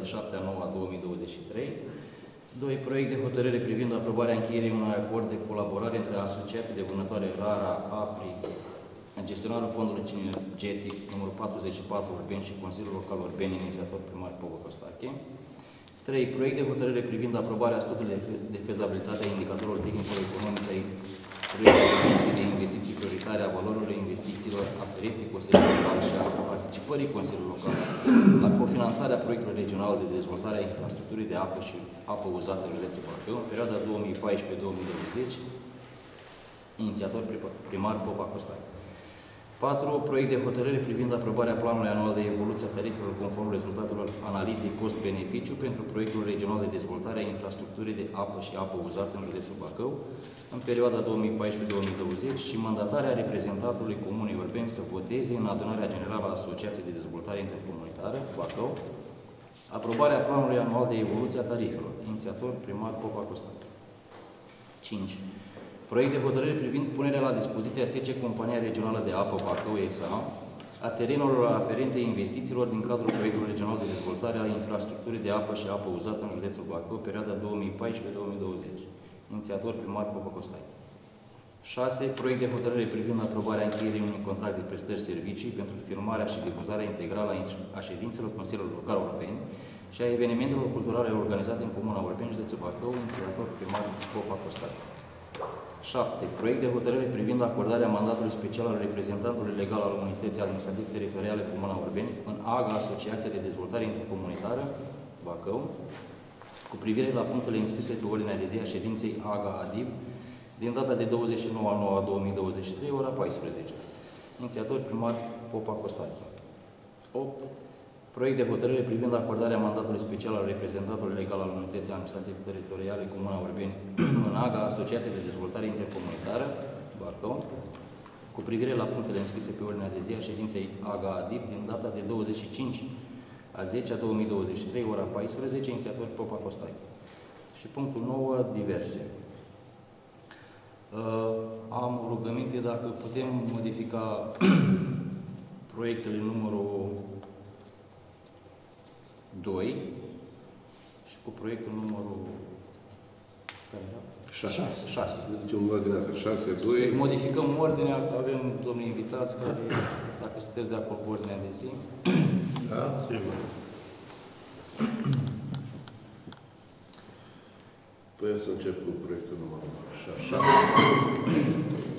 de 7 a 9 a 2023. 2. Proiect de hotărâre privind aprobarea încheierii unui acord de colaborare între Asociații de Vânătoare Rara, APRI, gestionarul Fondului Cinegetic numărul 44 Urben și Consiliul Local Urben, inițiator primar Pogo Costache. 3. Proiect de hotărâre privind aprobarea studiului de fezabilitate a indicatorilor tehnico-economice ai proiectului de investiții prioritare a valorilor investițiilor aferite Consiliului Local și a participării Consiliului Local la cofinanțarea proiectului regional de dezvoltare a infrastructurii de apă și apă uzată în județul Bacău în perioada 2014-2020, inițiator primar Popa Costache. 4. Proiect de hotărâre privind aprobarea planului anual de evoluție a tarifelor conform rezultatelor analizei cost-beneficiu pentru proiectul regional de dezvoltare a infrastructurii de apă și apă uzată în județul Bacău în perioada 2014-2020 și mandatarea reprezentantului Comunei Urbeni să voteze în adunarea generală a Asociației de Dezvoltare Intercomunitară, Bacău, aprobarea planului anual de evoluție a tarifelor, inițiator primar Popa Costa. 5. Proiect de hotărâre privind punerea la dispoziția SECE Compania Regională de Apă Bacău S.A. a terenurilor aferente investițiilor din cadrul proiectului regional de dezvoltare a infrastructurii de apă și apă uzată în județul Bacău, perioada 2014-2020. Inițiator primar Popa Costai. 6. Proiect de hotărâre privind aprobarea încheierii unui contract de prestări servicii pentru filmarea și difuzarea integrală a ședințelor Consiliului Local European și a evenimentelor culturale organizate în Comuna Orben, județul Bacău, inițiator primar Popa Costai. 7. Proiect de hotărâre privind acordarea mandatului special al reprezentantului legal al Unității Administrative Teritoriale Comuna Urbeni în AGA, Asociația de Dezvoltare Intercomunitară, Bacău, cu privire la punctele înscrise pe ordinea de zi a ședinței AGA ADIV din data de 29 a 9 2023, ora 14. Inițiator primar Popa Costache. 8. Proiect de hotărâre privind acordarea mandatului special al reprezentantului legal al Unității Administrative Teritoriale Comuna Urbeni în AGA, Asociației de Dezvoltare Intercomunitară, Barcău, cu privire la punctele înscrise pe ordinea de zi a ședinței AGA ADIP din data de 25 a 10 a 2023, ora 14, inițiator Popa Costai. Și punctul 9, diverse. Uh, am rugăminte dacă putem modifica proiectele numărul 2 și cu proiectul numărul care era? 6. 6. Deci în ordinea asta, 6, 2. Să modificăm ordinea, avem domnii invitați care, dacă sunteți de acord cu ordinea de zi. Da? Sigur. Păi să încep cu proiectul numărul 6.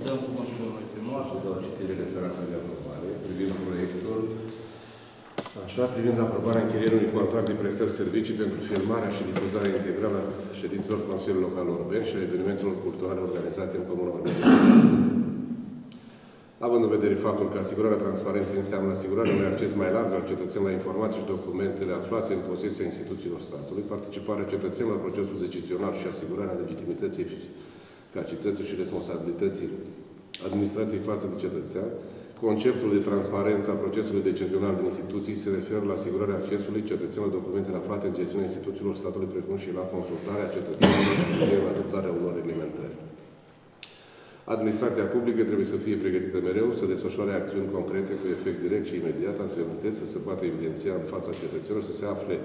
Dăm cuvântul domnului primar. Să dau citire referată de aprobare privind proiectul Așa, privind aprobarea încheierii unui contract de prestări servicii pentru filmarea și difuzarea integrală a ședințelor Consiliului Local Urben și a evenimentelor culturale organizate în Comuna Urben. Având în vedere faptul că asigurarea transparenței înseamnă asigurarea unui acces mai larg al cetățenilor la informații și documentele aflate în posesia instituțiilor statului, participarea cetățenilor la procesul decizional și asigurarea legitimității, eficacității și responsabilității administrației față de cetățean, Conceptul de transparență a procesului decizional din instituții se referă la asigurarea accesului cetățenilor documentele aflate în gestiunea instituțiilor statului, precum și la consultarea cetățenilor în adoptarea unor reglementări. Administrația publică trebuie să fie pregătită mereu să desfășoare acțiuni concrete cu efect direct și imediat, astfel încât să se poată evidenția în fața cetățenilor, să se afle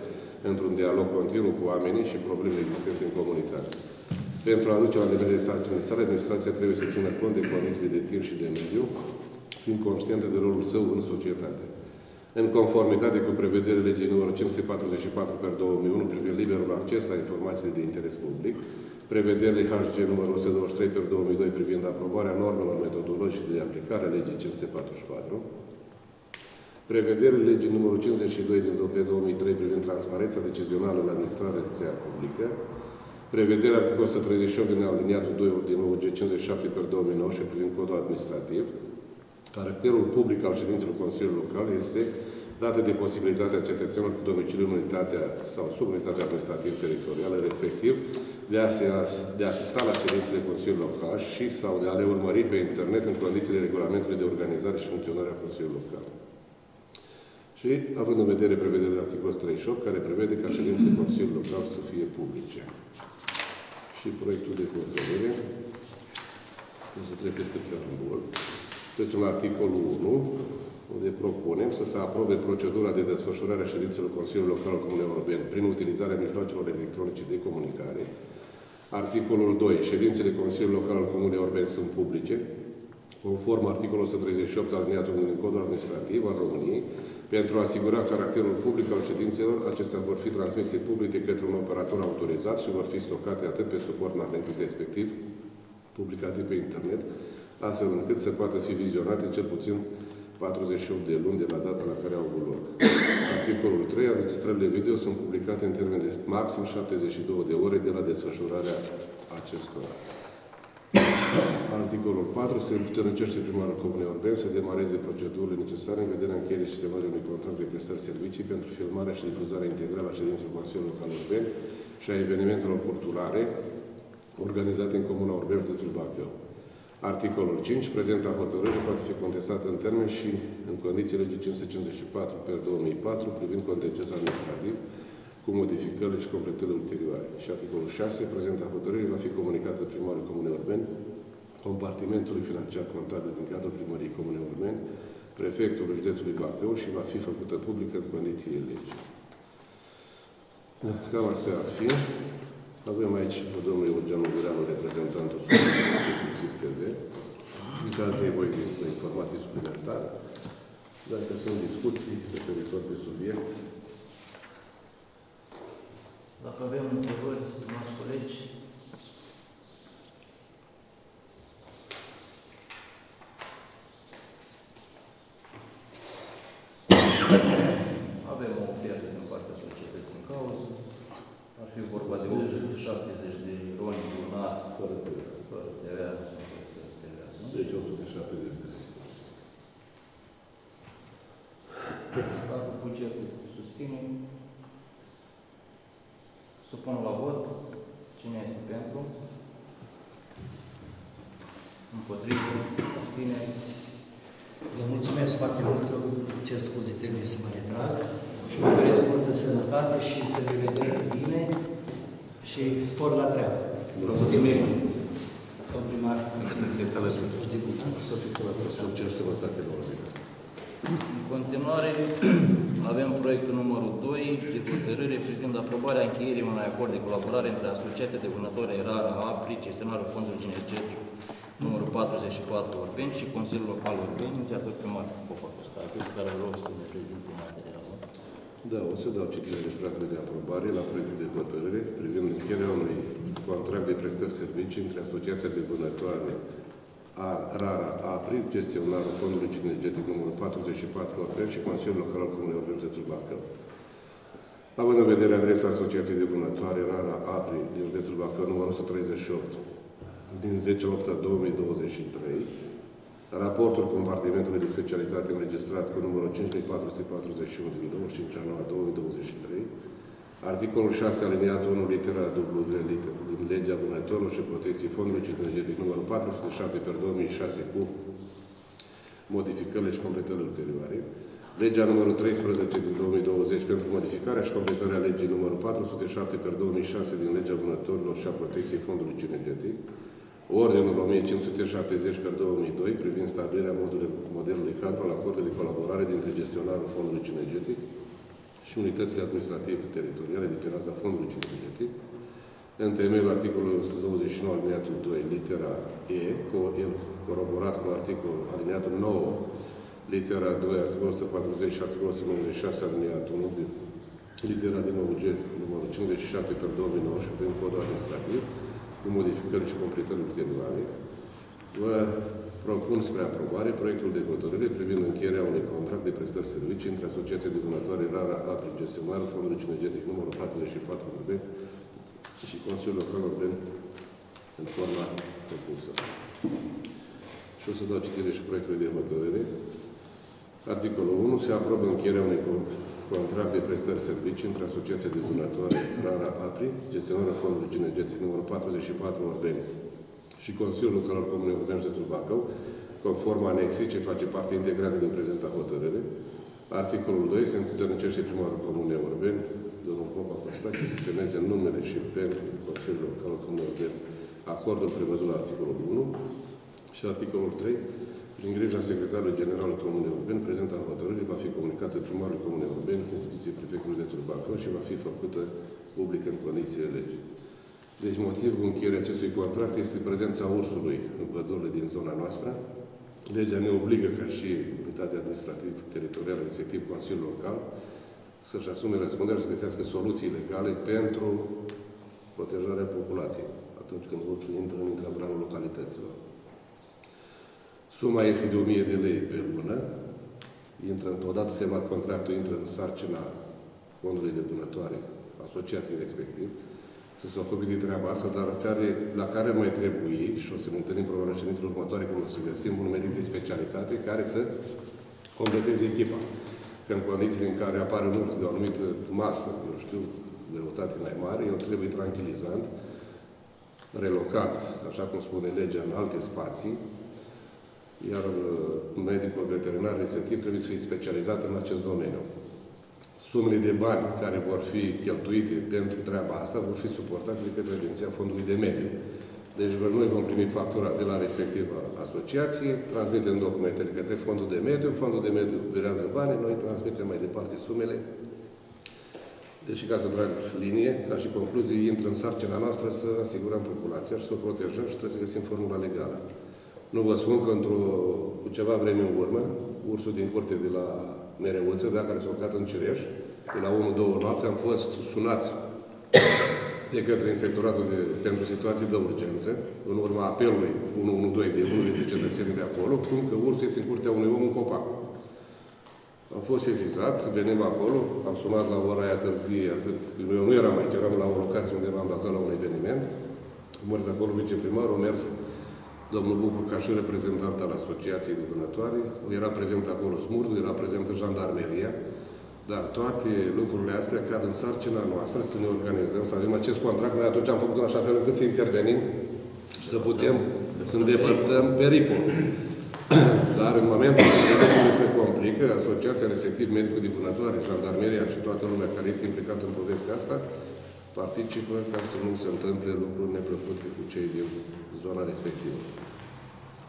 într-un dialog continuu cu oamenii și problemele existente în comunitate. Pentru a aduce la nivel de sarcini sale, administrația trebuie să țină cont de condițiile de timp și de mediu, fiind conștientă de rolul său în societate. În conformitate cu prevederile legii numărul 544 per 2001 privind liberul acces la informații de interes public, prevederile HG numărul 123 per 2002 privind aprobarea normelor metodologice de aplicare a legii 544, prevederile legii numărul 52 din 2003 privind transparența decizională în administrația publică, prevederea articolul 138 din aliniatul 2 din UG 57 per 2019 privind codul administrativ, Caracterul public al ședințelor Consiliului Local este dată de posibilitatea cetățenilor cu domiciliu în unitatea sau sub unitatea administrativă teritorială, respectiv de a, se, de a asista la ședințele Consiliului Local și sau de a le urmări pe internet în condițiile regulamentului de organizare și funcționare a Consiliului Local. Și Și având în vedere prevederea articolul 38, care prevede ca ședințele Consiliului Local să fie publice. Și proiectul de hotărâre. O să trec peste preambul. Trecem la articolul 1, unde propunem să se aprobe procedura de desfășurare a ședințelor Consiliului Local al Comunei Europene prin utilizarea mijloacelor electronice de comunicare. Articolul 2. Ședințele Consiliului Local al Comunei Europene sunt publice, conform articolul 138 aliniatul din Codul Administrativ al României, pentru a asigura caracterul public al ședințelor, acestea vor fi transmise publice către un operator autorizat și vor fi stocate atât pe suport magnetic respectiv, publicate pe internet, astfel încât să poată fi vizionate cel puțin 48 de luni de la data la care au avut loc. Articolul 3. Înregistrările video sunt publicate în termen de maxim 72 de ore de la desfășurarea acestora. Articolul 4. Se încerce primarul Comunei Urbene să demareze procedurile necesare în vederea încheierii și semnării unui contract de prestări servicii pentru filmarea și difuzarea integrală a ședințelor Consiliului Local Urben și a evenimentelor culturale organizate în Comuna Urben, județul Bacău. Articolul 5. Prezenta hotărâre poate fi contestată în termen și în condițiile legii 554 pe 2004 privind contingentul administrativ cu modificările și completările ulterioare. Și articolul 6. Prezenta hotărâre va fi comunicată primarul Comunei Urbeni, compartimentului financiar contabil din cadrul primăriei Comunei Urbeni, prefectului județului Bacău și va fi făcută publică în condițiile legii. Cam asta ar fi. Avem aici pe domnul Eugen Gureanu, reprezentantul Societății TV. În caz de voi de informații suplimentare, dacă sunt discuții referitor de subiect. Dacă avem întrebări, stimați colegi, avem o ofertă din partea societății în cauză. Ar fi vorba de 170 de roni lunar Fără TVA. fără TVA, nu sunt fără TVA. nu? Deci 170 de lei. Dacă bugetul susține, supun la vot. Cine este pentru? Împotrivă? Abține? Vă mulțumesc foarte mult, îmi cer scuze, trebuie să mă retrag și vă doresc multă sănătate și să ne vedem bine și spor la treabă. Prostimim. Domnul primar, Sunteți alături. o zi bună. Să fiți sănătate, să cer sănătate la oameni. În continuare, avem proiectul numărul 2 de hotărâre privind aprobarea încheierii unui acord de colaborare între Asociația de Vânători Rara APRI, gestionarul Fondului Energetic numărul 44 Urben și Consiliul Local Urben, inițiator primar Popa Costache, pe care îl rog să ne prezinte materialul. Da, o să dau citire referatului de aprobare la proiectul de hotărâre privind încheierea unui contract de prestări servicii între Asociația de Vânătoare a RARA APRI, gestionarul Fondului Energetic numărul 44 Orben și Consiliul Local al Comunei Orben Județul Bacău. Având în vedere adresa Asociației de Vânătoare RARA APRI din județul Bacău numărul 138 din 10 8 2023, Raportul compartimentului de specialitate înregistrat cu numărul 5441 din 25 ianuarie 2023, articolul 6 aliniatul 1 litera W liter- din legea vânătorilor și protecției fondului energetic numărul 407 per 2006 cu modificările și completările ulterioare, legea numărul 13 din 2020 pentru modificarea și completarea legii numărul 407 per 2006 din legea vânătorilor și a protecției fondului energetic, Ordinul 1570 per 2002 privind stabilirea modului, modelului cadru al acordului de colaborare dintre gestionarul fondului energetic și unitățile administrative teritoriale de pe raza fondului energetic, în temeiul articolului 129 alineatul 2, litera E, cu el coroborat cu articolul alineatul 9, litera 2, articolul 140 și articolul 196 alineatul 1, de- litera din nou G, numărul 57 per 2019, prin codul administrativ, cu modificări și completări ulterioare, vă propun spre aprobare proiectul de hotărâre privind încheierea unui contract de prestări servicii între Asociația de Vânătoare Rara Apri Gestionarul Fondului Energetic numărul 44 Urben și Consiliul Local Urben în forma propusă. Și o să dau citire și proiectului de hotărâre. Articolul 1. Se aprobă încheierea unui con- contract de prestări servicii între Asociația de Vânătoare Rara Apri, gestionarea Fondului Energetic numărul 44 Ordeni și Consiliul Local al Comunei Urban Județul Bacău, conform anexei ce face parte integrantă din prezenta hotărâre, Articolul 2 se îndeplinește primarul Comunei Urbeni, domnul Popa Costache, să semneze în numele și pentru Consiliul Local al Comunei Urbeni acordul prevăzut la articolul 1 și articolul 3 prin grija secretarului general al Comunei Urbeni, prezenta hotărârii va fi comunicată primarului Comunei Urbeni, instituției prefectului județului Bacău și va fi făcută publică în condițiile legii. Deci motivul încheierii acestui contract este prezența ursului în pădurile din zona noastră. Legea ne obligă ca și unitatea administrativă teritorială, respectiv Consiliul Local, să-și asume răspunderea să găsească soluții legale pentru protejarea populației atunci când ursul intră în intravranul localităților. Suma este de 1000 de lei pe lună. Intră, odată semnat contractul, intră în sarcina fondului de bunătoare, asociației respectiv, să se ocupe de treaba asta, dar care, la care mai trebuie, și o să ne întâlnim probabil în următoare, când o să găsim un medic de specialitate care să completeze echipa. Că în condițiile în care apare un urs de o anumită masă, nu știu, greutate mai mare, el trebuie tranquilizant, relocat, așa cum spune legea, în alte spații, iar uh, medicul veterinar respectiv trebuie să fie specializat în acest domeniu. Sumele de bani care vor fi cheltuite pentru treaba asta vor fi suportate de către Agenția Fondului de Mediu. Deci noi vom primi factura de la respectiva asociație, transmitem documentele către Fondul de Mediu, Fondul de Mediu virează banii, noi transmitem mai departe sumele. Deci, ca să trag linie, ca și concluzie, intră în sarcina noastră să asigurăm populația și să o protejăm și trebuie să găsim formula legală. Nu vă spun că într-o, cu ceva vreme în urmă, ursul din curte de la Nereuță, da, care s-a urcat în Cireș, de la 1-2 noapte, am fost sunați de către Inspectoratul de, pentru situații de urgență, în urma apelului 112 de unul dintre cetățenii de acolo, cum că ursul este în curtea unui om în copac. Am fost sesizat, venim acolo, am sunat la ora aia târzie, atât, eu nu eram aici, eram la o locație unde m-am dat la un eveniment, am mers acolo viceprimarul, mers domnul Bucur ca și reprezentant al Asociației de Donatoare, era prezent acolo Smurd, era prezentă jandarmeria, dar toate lucrurile astea cad în sarcina noastră să ne organizăm, să avem acest contract. Noi atunci am făcut în așa fel încât să intervenim și să putem să îndepărtăm pericolul. Dar în momentul în care se complică, asociația, respectiv medicul de vânătoare, jandarmeria și toată lumea care este implicată în povestea asta, participă ca să nu se întâmple lucruri neplăcute cu cei din zona respectivă.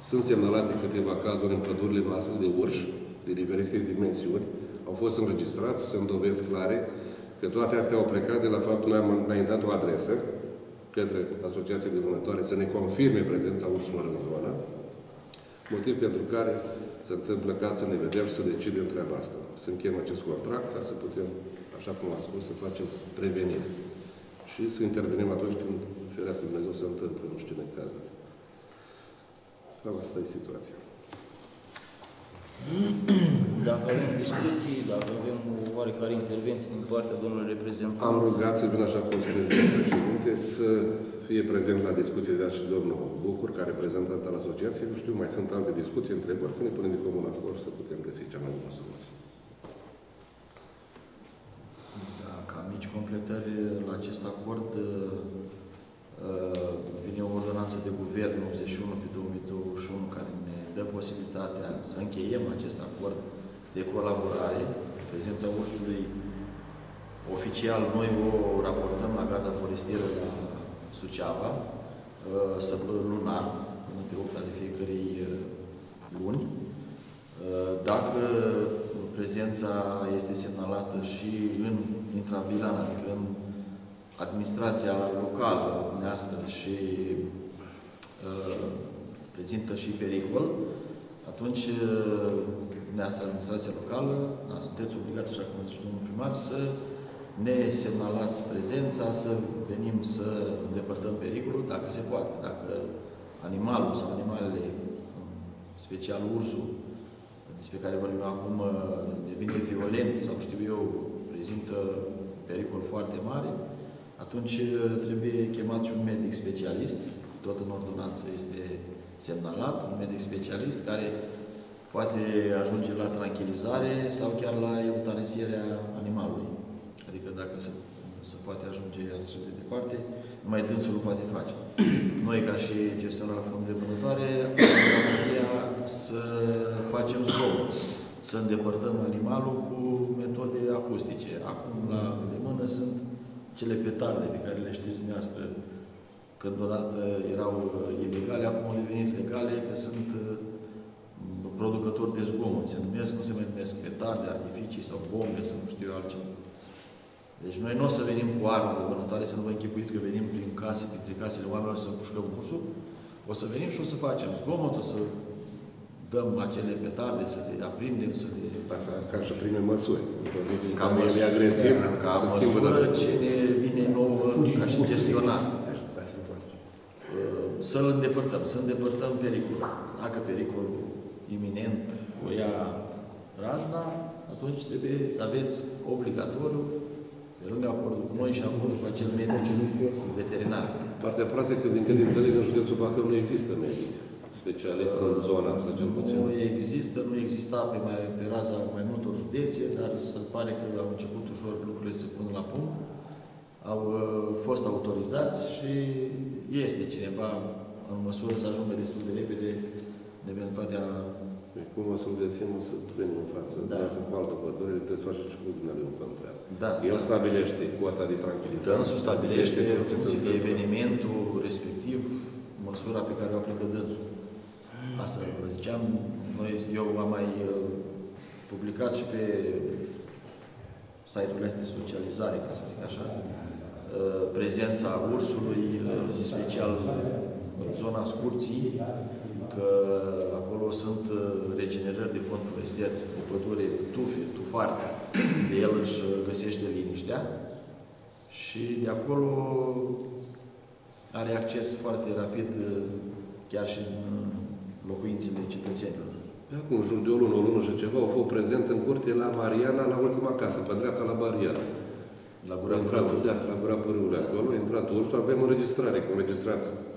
Sunt semnalate câteva cazuri în pădurile noastre de urși, de diferite dimensiuni, au fost înregistrați, sunt dovezi clare că toate astea au plecat de la faptul că noi am înaintat o adresă către Asociația de Vânătoare să ne confirme prezența ursurilor în zonă, motiv pentru care se întâmplă ca să ne vedem și să decidem treaba asta. Să încheiem acest contract ca să putem, așa cum am spus, să facem prevenire. Și să intervenim atunci când ferească Dumnezeu să întâmple, nu știu în cazuri. Cam asta e situația. Dacă avem discuții, dacă avem o oarecare intervenție din partea domnului reprezentant. Am rugat să vină așa cum spuneți, domnul președinte, să fie prezent la discuție de și domnul Bucur, care reprezentant al asociației. Nu știu, mai sunt alte discuții, întrebări, să ne punem de comun acord să putem găsi cea mai bună soluție. Da, ca mici completări la acest acord uh, vine o ordonanță de guvern 81 pe 2021 care ne dă posibilitatea să încheiem acest acord de colaborare. Prezența ursului oficial noi o raportăm la Garda Forestieră la Suceava, uh, lunar, până pe 8 de fiecărei uh, luni. Uh, dacă prezența este semnalată și în intravilan, adică în administrația locală noastră și prezintă și pericol, atunci dumneavoastră, administrația locală, da, sunteți obligați, așa cum a zis domnul primar, să ne semnalați prezența, să venim să îndepărtăm pericolul, dacă se poate. Dacă animalul sau animalele, special ursul, despre care vorbim acum, devine violent sau știu eu, prezintă pericol foarte mare, atunci trebuie chemat și un medic specialist, tot în ordonanță este semnalat, un medic specialist care poate ajunge la tranquilizare sau chiar la eutanesierea animalului. Adică dacă se, se poate ajunge așa de departe, numai dânsul nu poate face. Noi, ca și gestionarea fondului de vânătoare, avem să facem scop, să îndepărtăm animalul cu metode acustice. Acum, la de mână, sunt cele petarde pe care le știți dumneavoastră, când odată erau uh, ilegale, acum au devenit legale, că sunt uh, producători de zgomot. Se numesc, nu se mai numesc petarde, artificii sau bombe sau nu știu eu altceva. Deci noi nu o să venim cu arme de vânătoare, să nu vă închipuiți că venim prin case, printre casele oamenilor să împușcăm cursul. O să venim și o să facem zgomot, o să dăm acele petarde, să le aprindem, să le... Asta ca și prime măsuri. Ca Ca măsură, agresiv, ca să schimbă măsură de- ce ne vine nouă ca și gestionar. Uh, Să-l îndepărtăm, să îndepărtăm pericolul. Dacă pericolul iminent o ia razna, atunci trebuie să aveți obligatoriu, pe lângă acordul cu noi și acordul cu acel medic veterinar. Partea proastă că, din câte înțeleg, în județul Bacău nu există medic specialist în zona asta, cel puțin. Nu există, nu exista pe, mai, pe raza mai multor județe, dar se pare că au început ușor lucrurile să se pună la punct. Au uh, fost autorizați și este cineva în măsură să ajungă destul de repede în eventualitatea Păi Cum o să-l găsim, o să venim în față. Da. Da. cu altă hotărâre, trebuie să facem și cu dumneavoastră un contract. Da. El stabilește cota de tranquilitate. Dânsul stabilește Este în funcție de întâmplă. evenimentul respectiv măsura pe care o aplică dânsul. Asta vă ziceam, noi, eu am mai uh, publicat și pe site-urile astea de socializare, ca să zic așa, uh, prezența ursului, uh, în special în zona scurții, că acolo sunt uh, regenerări de fond forestier, de pădure, tufe, tufarte, de el își uh, găsește liniștea și de acolo are acces foarte rapid uh, chiar și în uh, locuințele cetățenilor. De acum, în jur de o lună, o lună și ceva, au fost prezent în curte la Mariana, la ultima casă, pe dreapta la barieră. La A gura intrat, Părâului. da, la gura părâului acolo, a intrat ursul, avem înregistrare, cu înregistrat Camera de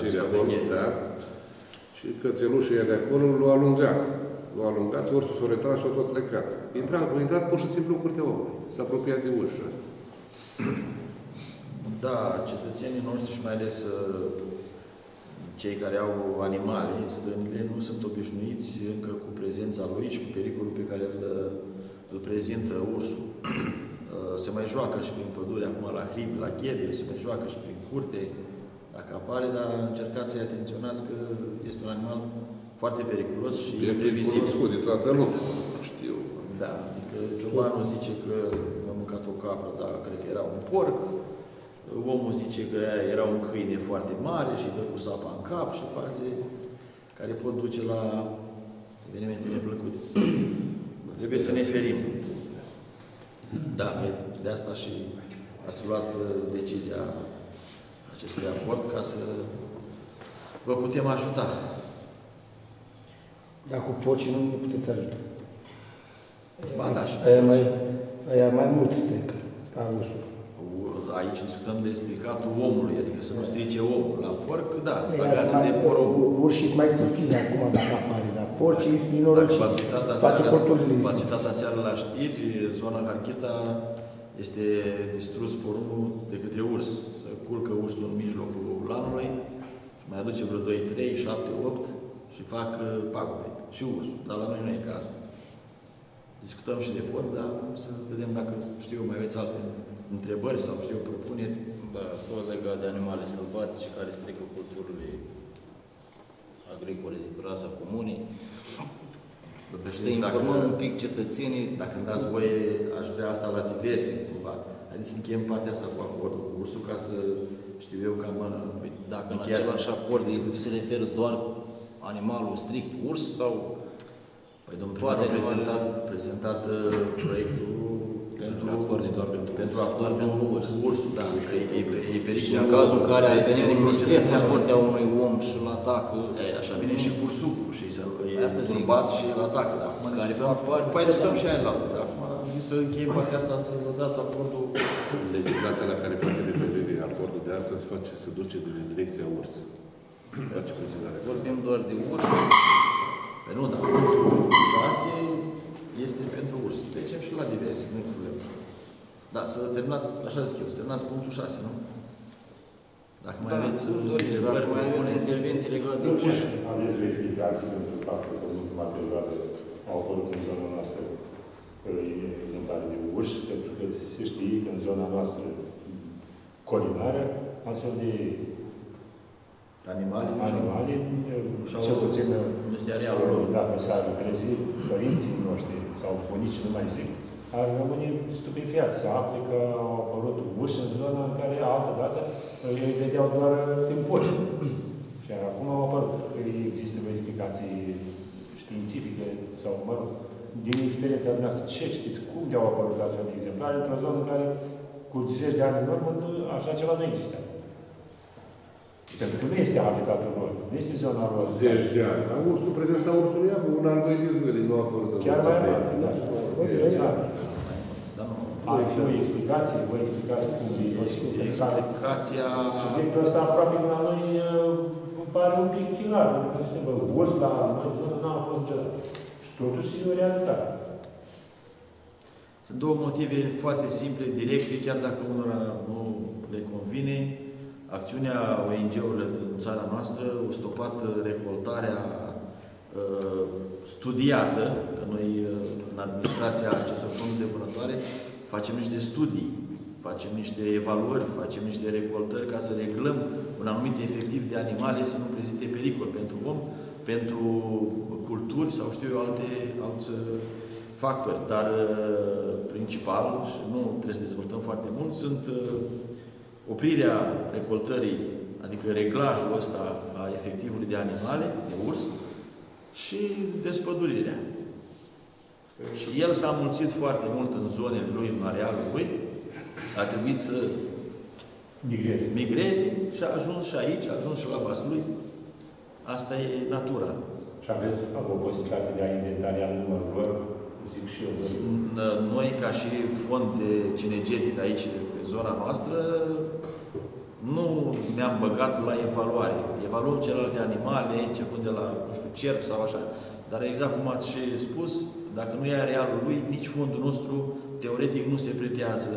cei de acolo, supraveghere. da. Și cățelușul e de acolo, l-a alungat. L-a alungat, ursul s-a retras și a tot plecat. Intra, a intrat pur și simplu în curtea omului. S-a apropiat de ușă asta. Da, cetățenii noștri și mai ales uh, cei care au animale, stănile, nu sunt obișnuiți încă cu prezența lui și cu pericolul pe care îl, îl prezintă ursul. Uh, Se mai joacă și prin pădure, acum la hribi, la ghebe, se mai joacă și prin curte, dacă apare, dar încercați să-i atenționați că este un animal foarte periculos și E imprevizibil. cunoscut de toată lumea. Știu. Da, adică ciobanul zice că a mâncat o capră, dar cred că era un porc. Omul zice că era un câine foarte mare și dă cu sapa în cap și faze care pot duce la evenimente neplăcute. Trebuie să ne ferim. Da, de- de asta și ați luat uh, decizia acestui acord ca să vă putem ajuta. Dar cu porcii nu ne puteți ajuta. Ba da, și Aia mai, aia mai mult strică ca rusul. Aici discutăm de stricatul omului, adică să nu strice omul. La porc, da, să Aia agață sunt de mai- porumb. Urșiți sunt mai puțini acum dacă apare, dar porcii sunt Dacă minorăți. v-ați uitat Toate aseară, porturile v-ați sunt. uitat aseară la știri, zona Harcheta este distrus porumbul de către urs. Să culcă ursul în mijlocul lanului și mai aduce vreo 2, 3, 7, 8 și fac uh, pagube. Și ursul, dar la noi nu e cazul. Discutăm și de porc, dar să vedem dacă, știu eu, mai aveți alte întrebări sau știu eu, propuneri. Da, tot legat de animale sălbatice care strică culturile agricole de pe raza comunei. Să informăm un pic cetățenii Dacă îmi dați voie, aș vrea asta la diverse, cumva. Haideți să încheiem partea asta cu acordul cu ursul, ca să știu eu cam... Păi dacă în încheiat- același acord se referă doar animalul strict urs sau Păi domnul primar Toate a prezentat, animalele- prezentat uh, proiectul pentru Acord doar pentru pentru urs. acord Doar pentru pentru urs. ursul, da, că e, e, e pericol. și în cazul în care ar veni un pericolul mistreț în cetățeanului. curtea unui om și îl atacă, E, așa vine și bursucul și să e Asta zic. turbat și îl atacă. Dar acum Care discutăm, fac parte- după aia discutăm și aia la altă. Dar Acum am zis să încheiem partea asta, să vă dați acordul. Legislația la care face referire acordul de astăzi face, se duce de direcția urs. Se face precizarea. vorbim doar de urs, Păi nu, dar punctul 6 este pentru urs. Trecem și la diverse, nu e problemă. Da, să terminați, așa zic eu, să terminați punctul 6, nu? Dacă mai da, aveți cum doriți, întrebări, dacă mai aveți propuneri, intervenții legate de Nu urs, aveți explicații pentru faptul că în ultima perioadă au apărut în zona noastră exemplare de urși, pentru că se știe că în zona noastră colinară, astfel de Animale, animale, sau cel puțin este arealul lor. dacă s-ar trezi părinții noștri sau bunicii, nu mai zic, ar rămâne stupefiați să afle că au apărut uși în zona în care altă dată ei vedeau doar din poși. Și acum au apărut. Există o explicații științifice sau, mă rog, din experiența noastră, ce știți, cum de au apărut astfel de exemplare într-o zonă în care cu zeci de ani în urmă așa ceva nu există. Pentru că nu este habitatul lor, nu este zona lor. Zeci de ani. Dar ursul prezenta ursul ia un an, doi de zile, nu a apărut. Chiar mai mult, da. Zeci de ani. Dar nu. Ai fi o explicație, vă explicați cum e posibil. Explicația... Subiectul ăsta aproape la noi uh, îmi pare un pic hilar. Pentru că suntem, bă, urși la noi în zonă n-am fost niciodată. Și totuși e o realitate. Sunt două motive foarte simple, directe, chiar dacă unora nu le convine. Acțiunea ONG-urilor din țara noastră a stopat recoltarea uh, studiată, că noi uh, în administrația acestor fonduri de vânătoare facem niște studii, facem niște evaluări, facem niște recoltări ca să reglăm un anumit efectiv de animale să nu prezinte pericol pentru om, pentru culturi sau știu eu alte, alți uh, factori. Dar principal, și nu trebuie să dezvoltăm foarte mult, sunt oprirea recoltării, adică reglajul ăsta a efectivului de animale, de urs, și despădurirea. Și el s-a mulțit foarte mult în zonele lui, în arealul lui, a trebuit să migreze. migreze și a ajuns și aici, a ajuns și la vasul lui. Asta e natura. Și aveți o posibilitate de a inventaria numărul lor, zic și eu. Noi, ca și fond de cinegetic aici, pe zona noastră, nu ne-am băgat la evaluare. Evaluăm celelalte animale, începând de la, nu știu, cerc sau așa. Dar exact cum ați și spus, dacă nu e arealul lui, nici fondul nostru, teoretic, nu se pretează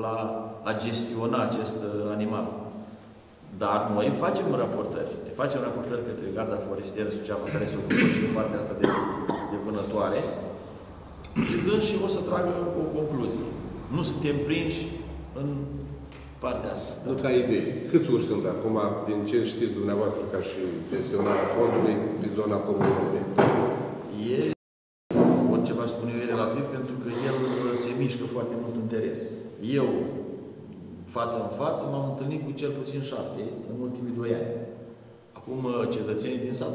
la a gestiona acest uh, animal. Dar noi facem raportări. Ne facem raportări către Garda Forestieră Suceava, care se ocupă și de partea asta de, de vânătoare. Și dâns și o să tragă o concluzie. Nu suntem prinși în partea asta. Nu ca idee. Câți urși sunt acum, din ce știți dumneavoastră ca și gestionarea fondului, pe zona comunului? E, orice v-aș spune eu, e relativ, pentru că el se mișcă foarte mult în teren. Eu, față în față, m-am întâlnit cu cel puțin șapte în ultimii doi ani. Acum, cetățenii din sat,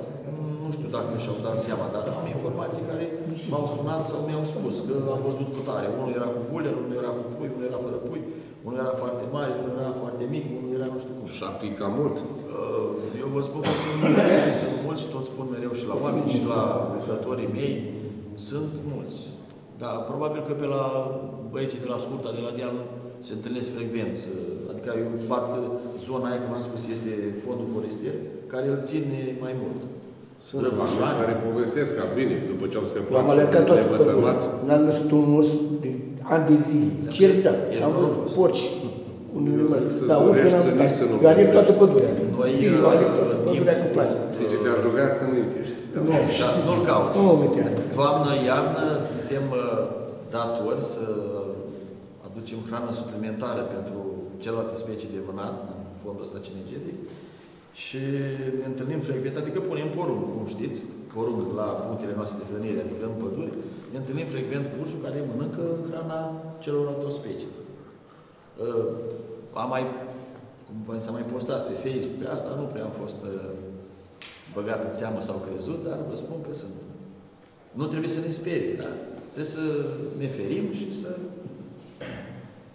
nu știu dacă și-au dat seama, dar am informații care m-au sunat sau mi-au spus că am văzut cu tare. Unul era cu buler, unul era cu pui, unul era fără pui, unul era foarte mare, unul era foarte mic, unul era nu știu cum. Șapte cam mult. Uh, eu vă spun că sunt mulți, sunt mulți și tot spun mereu și la oameni și la lucrătorii mei. Sunt mulți. Da, probabil că pe la băieții de la Scurta, de la Deal, se întâlnesc frecvent. Adică eu bat zona aia, cum am spus, este fondul forestier, care îl ține mai mult. Sunt oameni care povestesc ca bine, după ce au scăpat Am alergat toate pădurile. N-am găsit un urs de ani de zile. Certat. Am văzut porci. Da, ușor am stat. Eu alerg toată pădurea. Noi, Eu alerg toată pădurea cu plastic. Deci te-ar ruga să nu insiști. Nu, Da, să nu-l cauți. nu mă chiar. Toamnă, iarnă, suntem uh, datori să aducem hrană suplimentară pentru celelalte specii de vânat, în fondul ăsta cinegetic, și ne întâlnim frecvent, adică punem porumb, cum știți, porumb la punctele noastre de hrănire, adică în păduri, ne întâlnim frecvent cu ursul care mănâncă hrana celorlalte specii. Uh, am mai, cum s-a mai postat pe Facebook, pe asta nu prea am fost uh, băgat în seamă sau crezut, dar vă spun că sunt. Nu trebuie să ne sperie, da? Trebuie să ne ferim și să...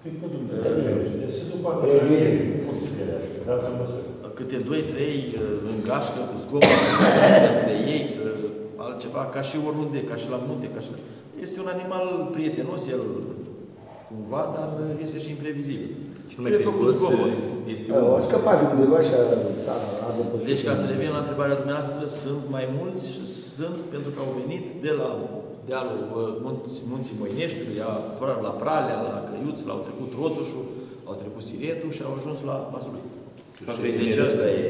Păi cu Dumnezeu, să nu facă dați măsură. Câte doi, trei uh, în gașcă, cu zgomot, între ei, să altceva, ca și oriunde, ca și la munte, ca și... Este un animal prietenos, el cumva, dar este și imprevizibil. Trebuie făcut zgomot. Este Au scăpat de undeva și a a adăpostit. Deci, ca să revin la întrebarea dumneavoastră, sunt mai mulți și sunt pentru că au venit de la dealul uh, munți, munții Moineștiului, la Pralea, la Căiuț, l-au trecut Rotușul, au trecut Siretul și au ajuns la Vaslui. Deci asta e...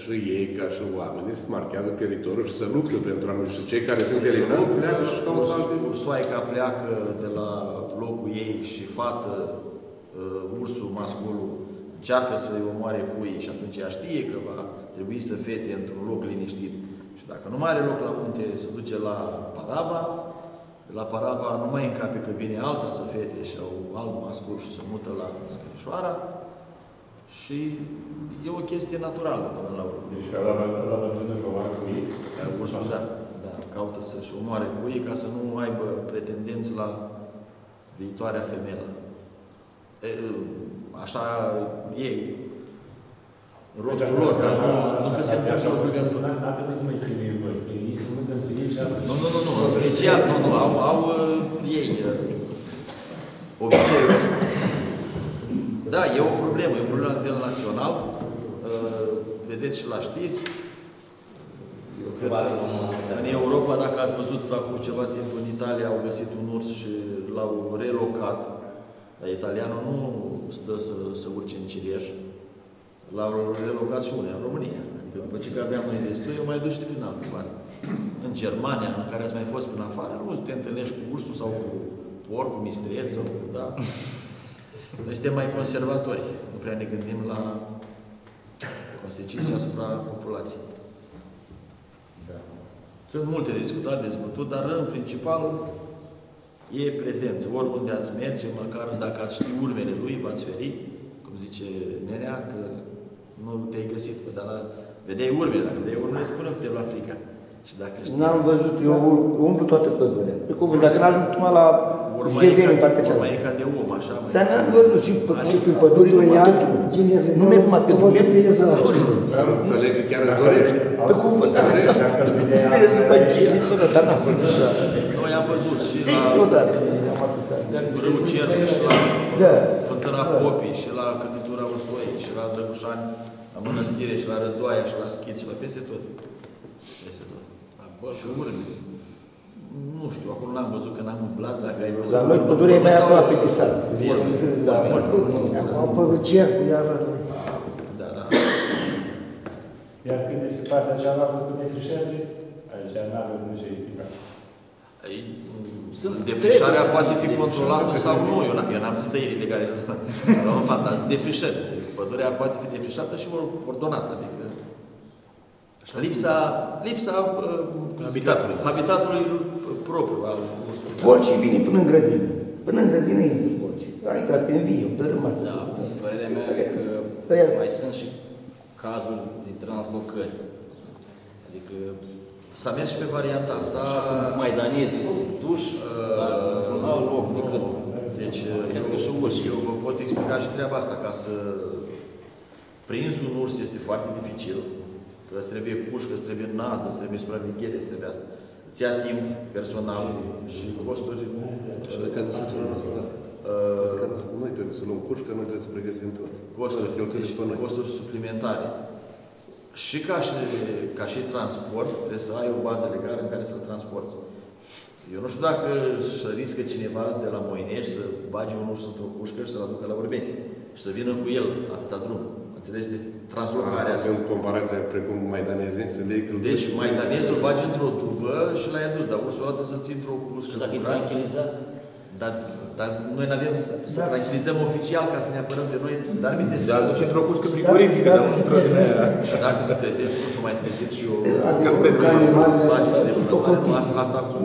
Și ei, ca și oamenii, se marchează teritoriul și să luptă pentru a Și cei care sunt eliminați pleacă și caută alte... Ursoaica pleacă de la locul ei și fată, uh, ursul masculul, încearcă să-i omoare puii și atunci ea știe că va trebui să fete într-un loc liniștit. Și dacă nu mai are loc la munte, se duce la Paraba, la Paraba nu mai încape că vine alta să fete și au alt mascul și se mută la Scărișoara, și e o chestie naturală până la urmă. Deci la, la, la bătrână și omoară puii? Ursul, da. da. Caută să-și omoare puii ca să nu aibă pretendenți la viitoarea femelă. E, așa e rostul lor, dar nu, nu că se întâmplă obligatoriu. N-a trebuit să mai chinuie voi. Ei se mâncă între ei și Nu, nu, nu, nu, în special, nu, nu, au, au uh, ei uh, obiceiul ăsta. Da, e o problemă, e o problemă la nivel național. Uh, vedeți și la știri. Eu cred că în Europa, dacă ați văzut acum ceva timp în Italia, au găsit un urs și l-au relocat. Dar italianul nu stă să, să urce în ciriaș. L-au relocat și unii în România. Adică după ce că aveam noi destul, eu mai duc și prin altă parte. În Germania, în care ați mai fost prin afară, nu te întâlnești cu ursul sau cu porcul, mistreț sau cu, da. Noi suntem mai conservatori. Nu prea ne gândim la consecințe asupra populației. Da. Sunt multe de discutat, dezbătut, dar în principal e prezență. Oriunde ați merge, măcar dacă ați ști urmele lui, v-ați feri, cum zice Nenea, că nu te-ai găsit, dar vedeai urmele. Dacă vedeai urmele, spune că te lua frica. Și dacă știi... N-am văzut, eu umblu toată pădurea. Pe cuvânt, dacă n-ajung numai la Jeveni, în partea cealaltă. Urma e ca de om, așa. Dar n-am văzut și pe, și pe pădure, eu ia, nu merg numai pe drum, merg pe Vreau să înțeleg că chiar îți dorești. Pe cuvânt, dacă vezi după chile, dar n-am văzut. Noi am văzut și la Râul Cerc, și la Fântâna Popii, și la Cârnitura Ursoi, și la Drăgușani, la Mănăstire, și la Rădoaia, și la Schid, și la peste tot. Peste tot. Și urme. Nu știu, acolo n-am văzut că n-am umblat, dacă ai văzut. La noi pădurea e mai aproape de sat. Da, Acum pe cercul, iar... Da, da. Iar când este partea cealaltă cu defrișările, aici n-aveți nicio explicație. Sunt. Defrișarea poate fi controlată sau nu. Eu n-am zis tăieri ilegale. Nu am fantaz. Defrișări. Pădurea poate fi defrișată și ordonată. Adică lipsa, lipsa uh, habitatului. habitatului propriu al ursului. Porcii vine până în grădină. Până în grădină intră porcii. A intrat pe învie, pe rămas. Da, părerea mea că mai sunt și cazuri de translocări. Adică S-a mers și pe varianta asta. Mai danezii duși într-un alt loc decât... Deci, cred că și urși. Eu vă pot explica și treaba asta, ca să prinzi un urs este foarte dificil, că îți trebuie pușcă, îți trebuie nadă, îți trebuie supraveghere, îți trebuie asta. Îți ia timp personal și costuri. Și de care să Noi trebuie să luăm pușcă, noi trebuie să pregătim tot. Costuri, deci, costuri suplimentare. Și ca și, ca și transport, trebuie să ai o bază legală în care să-l transporti. Eu nu știu dacă să riscă cineva de la Moinești să bage un urs într-o pușcă și să-l aducă la Urbeni și să vină cu el atâta drum. Înțelegi? De translocarea asta. În comparație precum maidanezii, să le Deci maidanezul bage într-o tubă și l-ai adus, dar ursul ăla trebuie să-l ții într-o pușcă. Și dacă e tranquilizat? Dar, dar noi nu avem să, să tranquilizăm oficial ca să ne apărăm de noi, dar mi trebuie să... Dar duci într-o pușcă frigorifică, dar nu într-o Și dacă se trezește, nu s-o mai trezit și eu... Place de vânătoare. Nu, asta, asta cu...